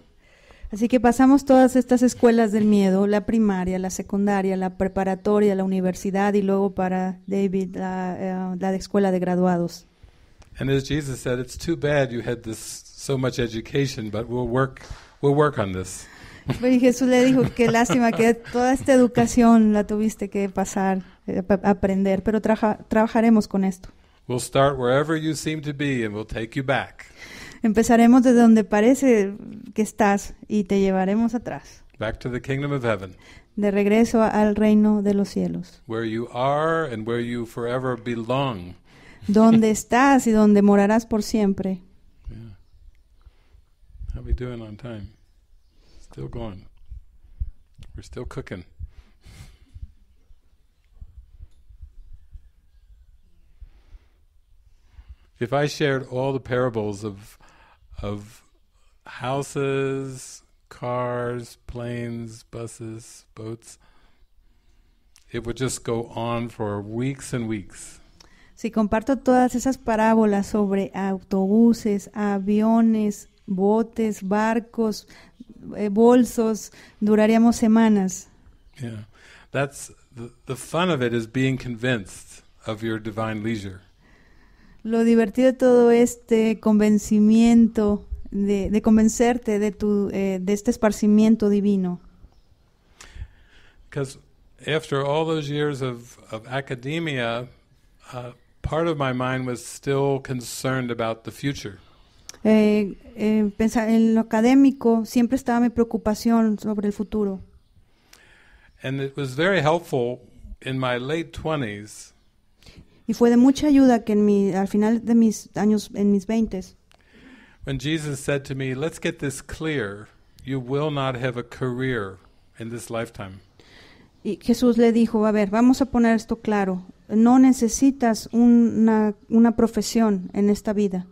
Así que pasamos todas estas escuelas del miedo, la primaria, la secundaria, la preparatoria, la universidad y luego para David la, eh, la escuela de graduados. And as Jesus said, it's too bad you had this so much education, but we'll work we'll work on this. Y Jesús le dijo, qué lástima que toda esta educación la tuviste que pasar, eh, aprender, pero traja- trabajaremos con esto. We'll start wherever you seem to be and we'll take you back. Empezaremos desde donde parece que estás y te llevaremos atrás, Back to the kingdom of heaven, de regreso al reino de los cielos, where you are and where you forever belong. donde estás y donde morarás por siempre. Yeah. How we doing on time? Still going. We're still cooking. If I shared all the parables of of houses, cars, planes, buses, boats, it would just go on for weeks and weeks. Si comparto todas esas parábolas sobre autobuses, aviones, botes, barcos, eh, bolsos, duraríamos semanas. Yeah. That's the, the fun of it is being convinced of your divine leisure. Lo divertido de todo este convencimiento, de, de convencerte de, tu, eh, de este esparcimiento divino. Because after all those years of, of academia, uh, part of my mind was still concerned about the future. Eh, eh, pensar en lo académico siempre estaba mi preocupación sobre el futuro. And it was very helpful in my late 20s Y fue de mucha ayuda que en mi, al final de mis años, en mis veintes, when Jesus said to me, Let's get this clear. You will not have a career in this lifetime. y Jesús le dijo, a ver, vamos a poner esto claro, no necesitas una, una profesión en esta vida,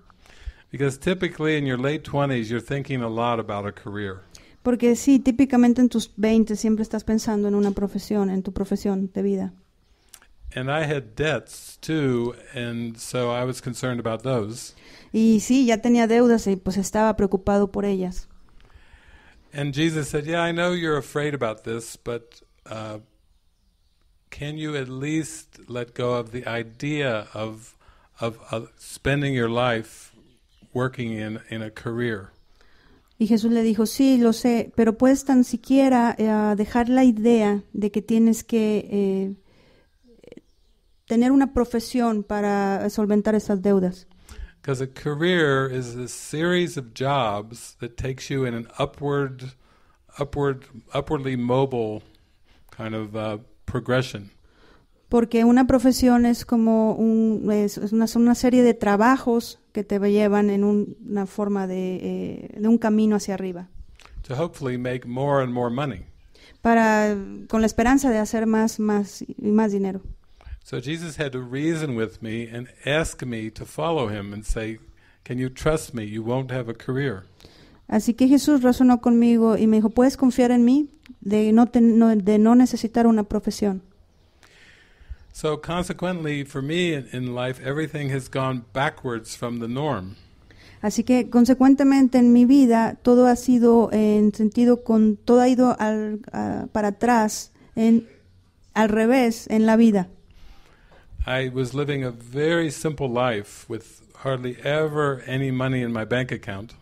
Because typically in your late 20s, you're thinking a lot about a career. porque sí, típicamente en tus veintes siempre estás pensando en una profesión, en tu profesión de vida. And I had debts too, and so I was concerned about those. Y sí, ya tenía deudas y pues estaba preocupado por ellas. And Jesus said, Yeah, I know you're afraid about this, but uh, can you at least let go of the idea of, of, of spending your life working in, in a career? Y Jesús le dijo, sí, lo sé, pero puedes tan siquiera eh, dejar la idea de que tienes que eh, tener una profesión para solventar esas deudas. Because a career is a series of jobs that takes you in an upward, upward, upwardly mobile kind of uh, progression. Porque una profesión es como un, es una, una serie de trabajos que te llevan en un- una forma de, eh, de un camino hacia arriba, to hopefully make more and more money. para, con la esperanza de hacer más, más y más dinero. So Jesus had to reason with me and ask me to follow him and say, Can you trust me? You won't have a career. Así que Jesús razonó conmigo y me dijo, ¿puedes confiar en mí de no, ten- no- de no necesitar una profesión? So, consequently, for me in, in life, everything has gone backwards from the norm. Así que consecuentemente en mi vida todo ha sido en sentido con todo ha ido al- a- para atrás en al revés en la vida. I was living a very simple life with hardly ever any money in my bank account.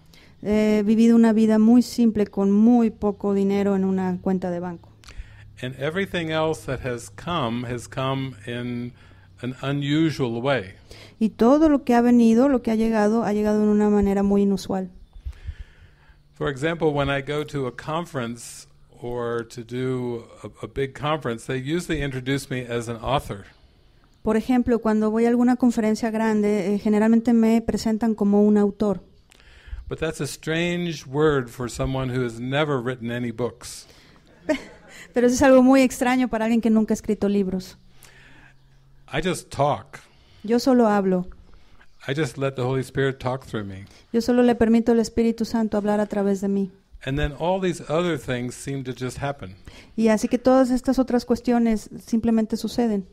He vivido una vida muy simple con muy poco dinero en una cuenta de banco. And everything else that has come has come in an unusual way. Y todo lo que ha venido, lo que ha llegado, ha llegado en una manera muy inusual. For example, when I go to a conference or to do a, a big conference, they usually introduce me as an author. Por ejemplo, cuando voy a alguna conferencia grande, eh, generalmente me presentan como un autor. But that's a strange word for someone who has never written any books. <laughs> Pero eso es algo muy extraño para alguien que nunca ha escrito libros. I just talk. Yo solo hablo. I just let the Holy Spirit talk through me. Yo solo le permito al Espíritu Santo hablar a través de mí. And then all these other things seem to just happen. Y así que todas estas otras cuestiones simplemente suceden.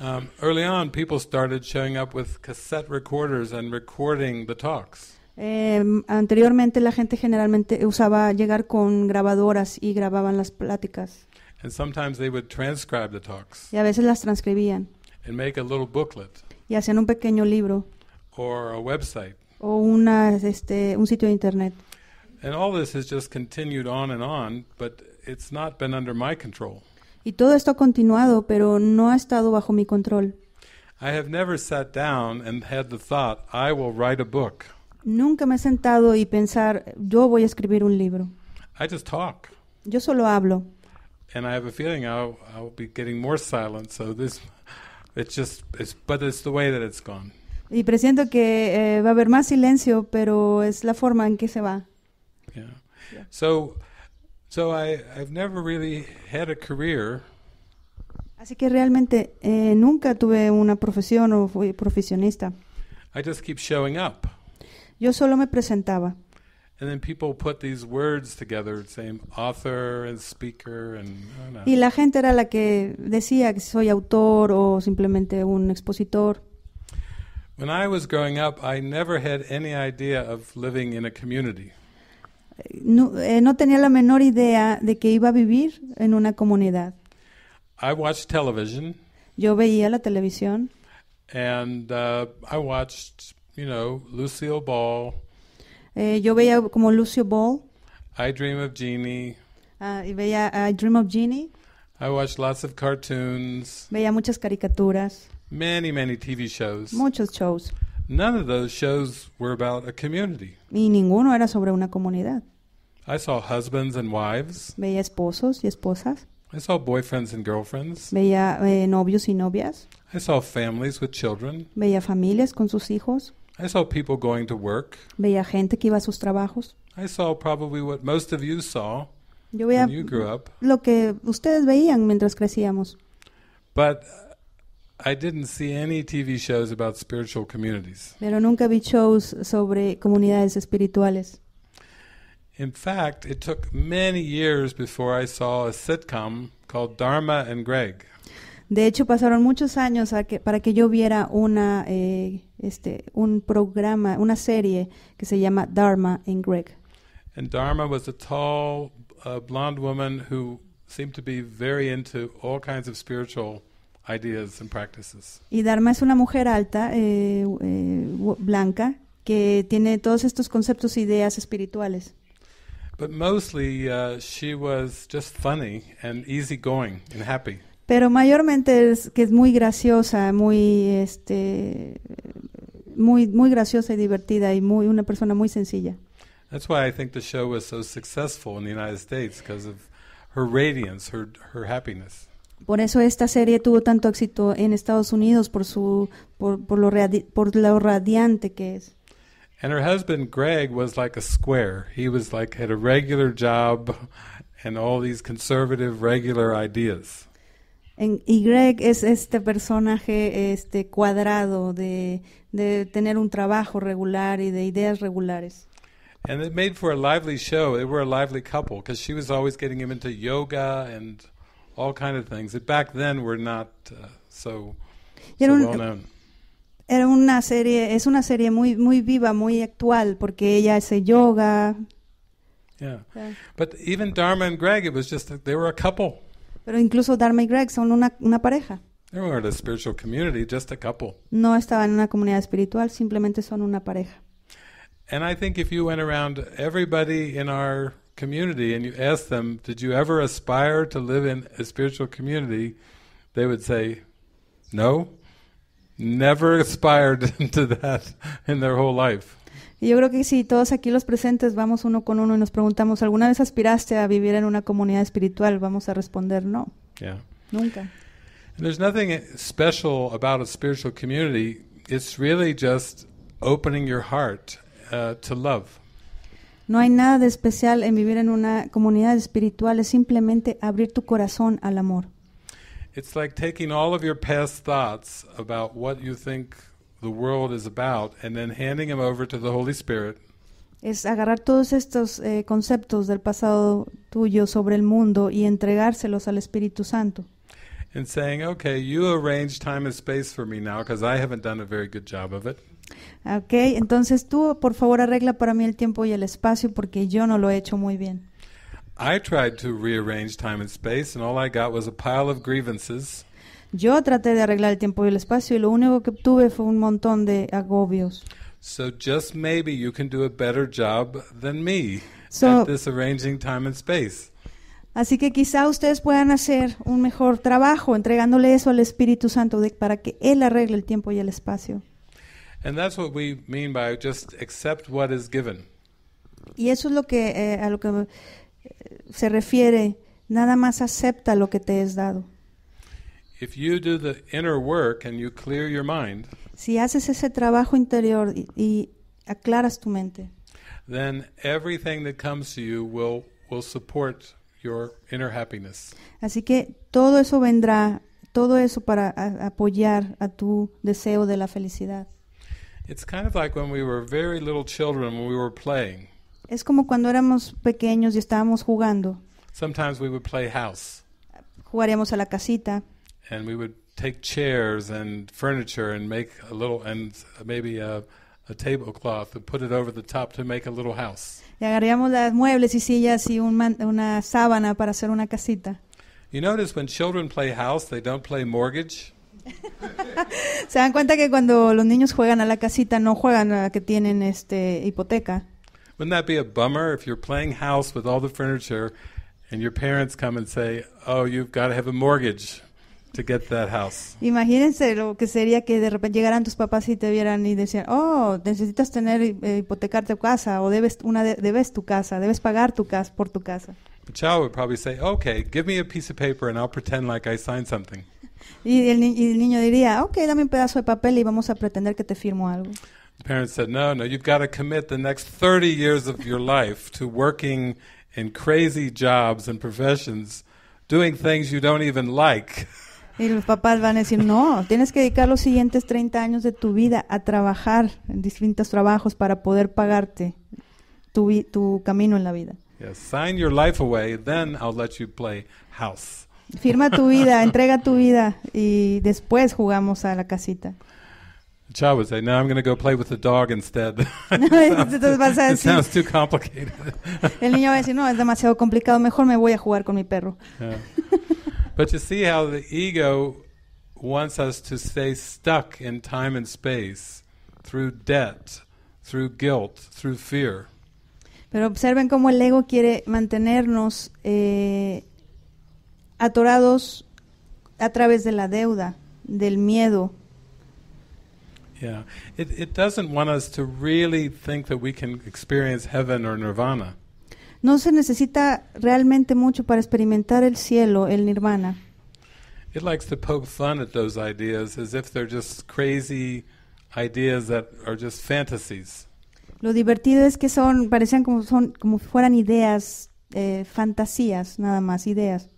Um, early on, people started showing up with cassette recorders and recording the talks. Eh, anteriormente la gente generalmente usaba llegar con grabadoras y grababan las pláticas. And sometimes they would transcribe the talks Y a veces las transcribían. and make a little booklet Y hacían un pequeño libro or a website. o una, este, un sitio de internet. And all this has just continued on and on, but it's not been under my control. Y todo esto ha continuado, pero no ha estado bajo mi control. I have never sat down and had the thought, I will write a book. Nunca me he sentado y pensar, yo voy a escribir un libro. I just talk. Yo solo hablo. And I have a feeling I'll, I'll be getting more silent, so this, it's just, it's, but it's the way that it's gone. Y presiento que eh, va a haber más silencio, pero es la forma en que se va. Yeah. Yeah. So, so I, I've never really had a career, Así que realmente eh, nunca tuve una profesión o fui profesionista. I just keep showing up. Yo solo me presentaba. And then people put these words together, same author and speaker, and I don't know. Y la gente era la que decía que soy autor o simplemente un expositor. When I was growing up, I never had any idea of living in a community. No, eh, no tenía la menor idea de que iba a vivir en una comunidad. I watched television, Yo veía la televisión. And uh, I watched, you know, Lucille Ball, Eh, yo veía como Lucio Ball. I Dream of Jeannie. ah, y veía I Dream of Jeannie, I watched lots of cartoons, veía muchas caricaturas, many, many TV shows. muchos shows None of those shows were about a community. y ninguno era sobre una comunidad. I saw husbands and wives. Veía esposos y esposas, I saw boyfriends and girlfriends. veía eh, novios y novias, I saw families with children. veía familias con sus hijos, I saw people going to work. veía gente que iba a sus trabajos. I saw probably what most of you saw Yo veía when you grew up. lo que ustedes veían mientras crecíamos, But I didn't see any TV shows about spiritual communities. pero nunca vi shows sobre comunidades espirituales. In fact, it took many years before I saw a sitcom called Dharma and Greg. De hecho, pasaron muchos años a que- para que yo viera una, eh, este, un programa, una serie que se llama Dharma en Greg. And Dharma was a tall, uh, blonde woman who seemed to be very into all kinds of spiritual ideas and practices. Y Dharma es una mujer alta, eh, eh, blanca, que tiene todos estos conceptos e ideas espirituales. But mostly, uh, she was just funny and easygoing and happy. Pero mayormente es que es muy graciosa, muy, este, muy, muy graciosa y divertida y muy, una persona muy sencilla. That's why I think the show was so successful in the United States because of her radiance, her her happiness. Por eso esta serie tuvo tanto éxito en Estados Unidos por su, por, por lo, radi- por lo radiante que es. And her husband Greg was like a square. He was like had a regular job and all these conservative regular ideas. En- y Greg es este personaje este cuadrado de, de tener un trabajo regular y de ideas regulares. And it made for a lively show. They were a lively couple because she was always getting him into yoga and all kind of things that back then were not uh, so, so un- well known. era una serie, es una serie muy, muy viva, muy actual, porque ella hace yoga. Yeah. But even Dharma and Greg, it was just that they were a couple. Pero incluso Dharma y Greg son una, una pareja. They weren't a spiritual community, just a couple. No estaban en una comunidad espiritual, simplemente son una pareja. And I think if you went around everybody in our community and you ask them, did you ever aspire to live in a spiritual community? They would say, no, never aspired <laughs> to that in their whole life. Y yo creo que si todos aquí los presentes vamos uno con uno y nos preguntamos, ¿alguna vez aspiraste a vivir en una comunidad espiritual? Vamos a responder no, Yeah. nunca. And there's nothing special about a spiritual community. It's really just opening your heart uh, to love. No hay nada de especial en vivir en una comunidad espiritual, es simplemente abrir tu corazón al amor. It's like taking all of your past thoughts about what you think the world is about and then handing them over to the Holy Spirit Es agarrar todos estos eh, conceptos del pasado tuyo sobre el mundo y entregárselos al Espíritu Santo. and saying, okay, you arrange time and space for me now because I haven't done a very good job of it. Ok, entonces tú por favor arregla para mí el tiempo y el espacio porque yo no lo he hecho muy bien. I tried to rearrange time and space, and all I got was a pile of grievances. Yo traté de arreglar el tiempo y el espacio y lo único que obtuve fue un montón de agobios. So just maybe you can do a better job than me So- at this arranging time and space. Así que quizá ustedes puedan hacer un mejor trabajo entregándole eso al Espíritu Santo de- para que Él arregle el tiempo y el espacio. And that's what we mean by just accept what is given. Y eso es lo que eh, a lo que se refiere. Nada más acepta lo que te es dado. If you do the inner work and you clear your mind, Si haces ese trabajo interior y, y aclaras tu mente, then everything that comes to you will will support your inner happiness. así que todo eso vendrá, todo eso para a- apoyar a tu deseo de la felicidad. It's kind of like when we were very little children when we were playing. Es como cuando éramos pequeños y estábamos jugando. Sometimes we would play house, Jugaríamos a la casita and we would take chairs and furniture and make a little, and maybe a, a tablecloth and put it over the top to make a little house. y agarraríamos las muebles y sillas y un man- una sábana para hacer una casita. You notice when children play house, they don't play mortgage. <laughs> Se dan cuenta que cuando los niños juegan a la casita no juegan a que tienen este hipoteca. Wouldn't that be a bummer if you're playing house with all the furniture and your parents come and say, "Oh, you've got to have a mortgage to get that house." Imagínense lo que sería que de repente llegaran tus papás y te vieran y decían, oh, necesitas tener eh, hipotecar tu casa o debes una de- debes tu casa, debes pagar tu casa por tu casa. The child would probably say, "Okay, give me a piece of paper and I'll pretend like I signed something." Y el, y el niño diría, ok, dame un pedazo de papel y vamos a pretender que te firmo algo. The parents said, "No, no, you've got to commit the next 30 years of your life to working in crazy jobs and professions, doing things you don't even like." Y los papás van a decir, no, tienes que dedicar los siguientes 30 años de tu vida a trabajar en distintos trabajos para poder pagarte tu, tu camino en la vida. Yes, sign your life away, then I'll let you play house. Firma tu vida, entrega tu vida y después jugamos a la casita. The child would say, "No, I'm going to go play with the dog instead." <laughs> Entonces vas a it decir, sounds too complicated. el niño va a decir, no, es demasiado complicado, mejor me voy a jugar con mi perro. Yeah. But you see how the ego wants us to stay stuck in time and space through debt, through guilt, through fear. Pero observen cómo el ego quiere mantenernos eh, atorados a través de la deuda, del miedo. Yeah. It, it doesn't want us to really think that we can experience heaven or nirvana. No se necesita realmente mucho para experimentar el cielo, el nirvana. It likes to poke fun at those ideas as if they're just crazy ideas that are just fantasies. Lo divertido es que son, parecían como son, como fueran ideas, eh, fantasías, nada más, ideas.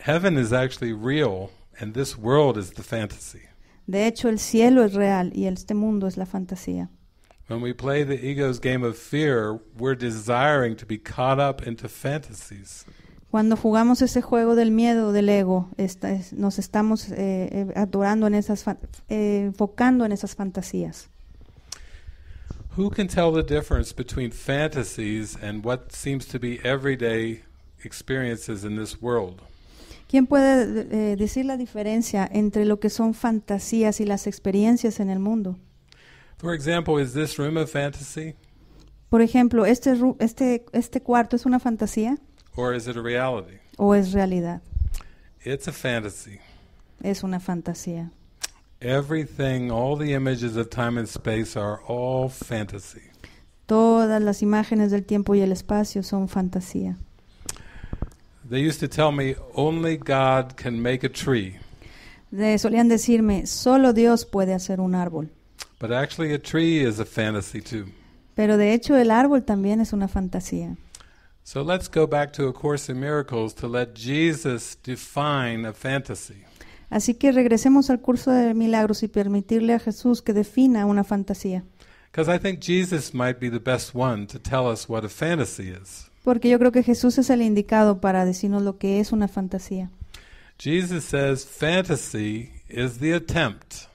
Heaven is actually real, and this world is the fantasy. De hecho, el cielo es real y este mundo es la fantasía. When we play the ego's game of fear, we're desiring to be caught up into fantasies. Cuando jugamos ese juego del miedo, del ego, esta- es- nos estamos eh, eh, adorando en esas, eh, enfocando en esas fantasías. Who can tell the difference between fantasies and what seems to be everyday experiences in this world? ¿Quién puede eh, decir la diferencia entre lo que son fantasías y las experiencias en el mundo? For example, is this room a fantasy Por ejemplo, ¿este, este, este cuarto es una fantasía or is it a reality? o es realidad? It's a fantasy. Es una fantasía. Everything, all the images of time and space are all fantasy. Todas las imágenes del tiempo y el espacio son fantasía. They used to tell me only God can make a tree, De- solían decirme, solo Dios puede hacer un árbol. but actually a tree is a fantasy too. Pero de hecho el árbol también es una fantasía. So let's go back to A Course in Miracles to let Jesus define a fantasy. Así que regresemos al curso de milagros y permitirle a Jesús que defina una fantasía. Because I think Jesus might be the best one to tell us what a fantasy is. Porque yo creo que Jesús es el indicado para decirnos lo que es una fantasía. Jesus says fantasy is the attempt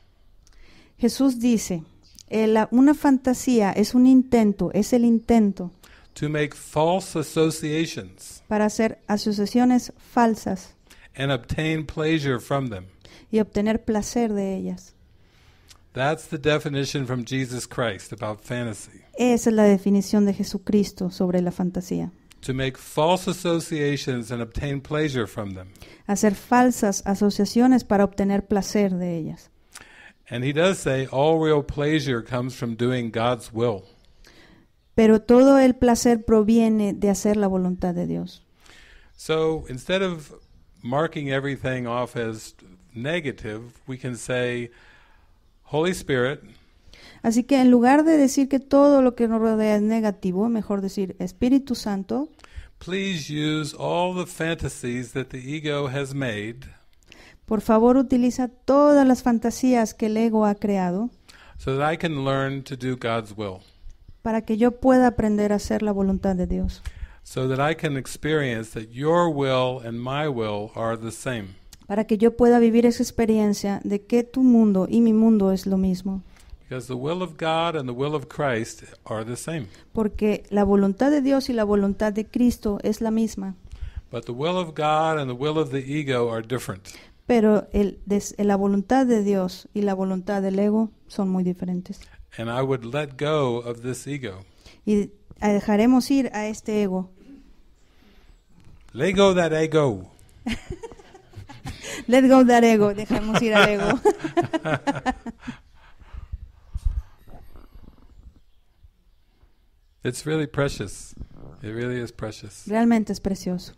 Jesús dice, eh, una fantasía es un intento, es el intento to make false associations para hacer asociaciones falsas and obtain pleasure from them. y obtener placer de ellas. That's the definition from Jesus Christ about fantasy. Esa es la definición de Jesucristo sobre la fantasía. To make false associations and obtain pleasure from them. Hacer falsas asociaciones para obtener placer de ellas. And he does say all real pleasure comes from doing God's will. Pero todo el placer proviene de hacer la voluntad de Dios. So instead of marking everything off as negative, we can say, Holy Spirit, Así que en lugar de decir que todo lo que nos rodea es negativo, mejor decir Espíritu Santo, please use all the fantasies that the ego has made por favor utiliza todas las fantasías que el ego ha creado so that I can learn to do God's will. para que yo pueda aprender a hacer la voluntad de Dios, so that I can experience that your will and my will are the same. para que yo pueda vivir esa experiencia de que tu mundo y mi mundo es lo mismo, the will of God and the will of Christ are the same. porque la voluntad de Dios y la voluntad de Cristo es la misma, But the will of God and the will of the ego are different. pero el, des- eh, la voluntad de Dios y la voluntad del ego son muy diferentes. And I would let go of this ego. Y dejaremos ir a este ego. Let go that ego. <laughs> Let go that ego, dejemos ir al ego. <laughs> It's really precious. It really is precious. Realmente es precioso.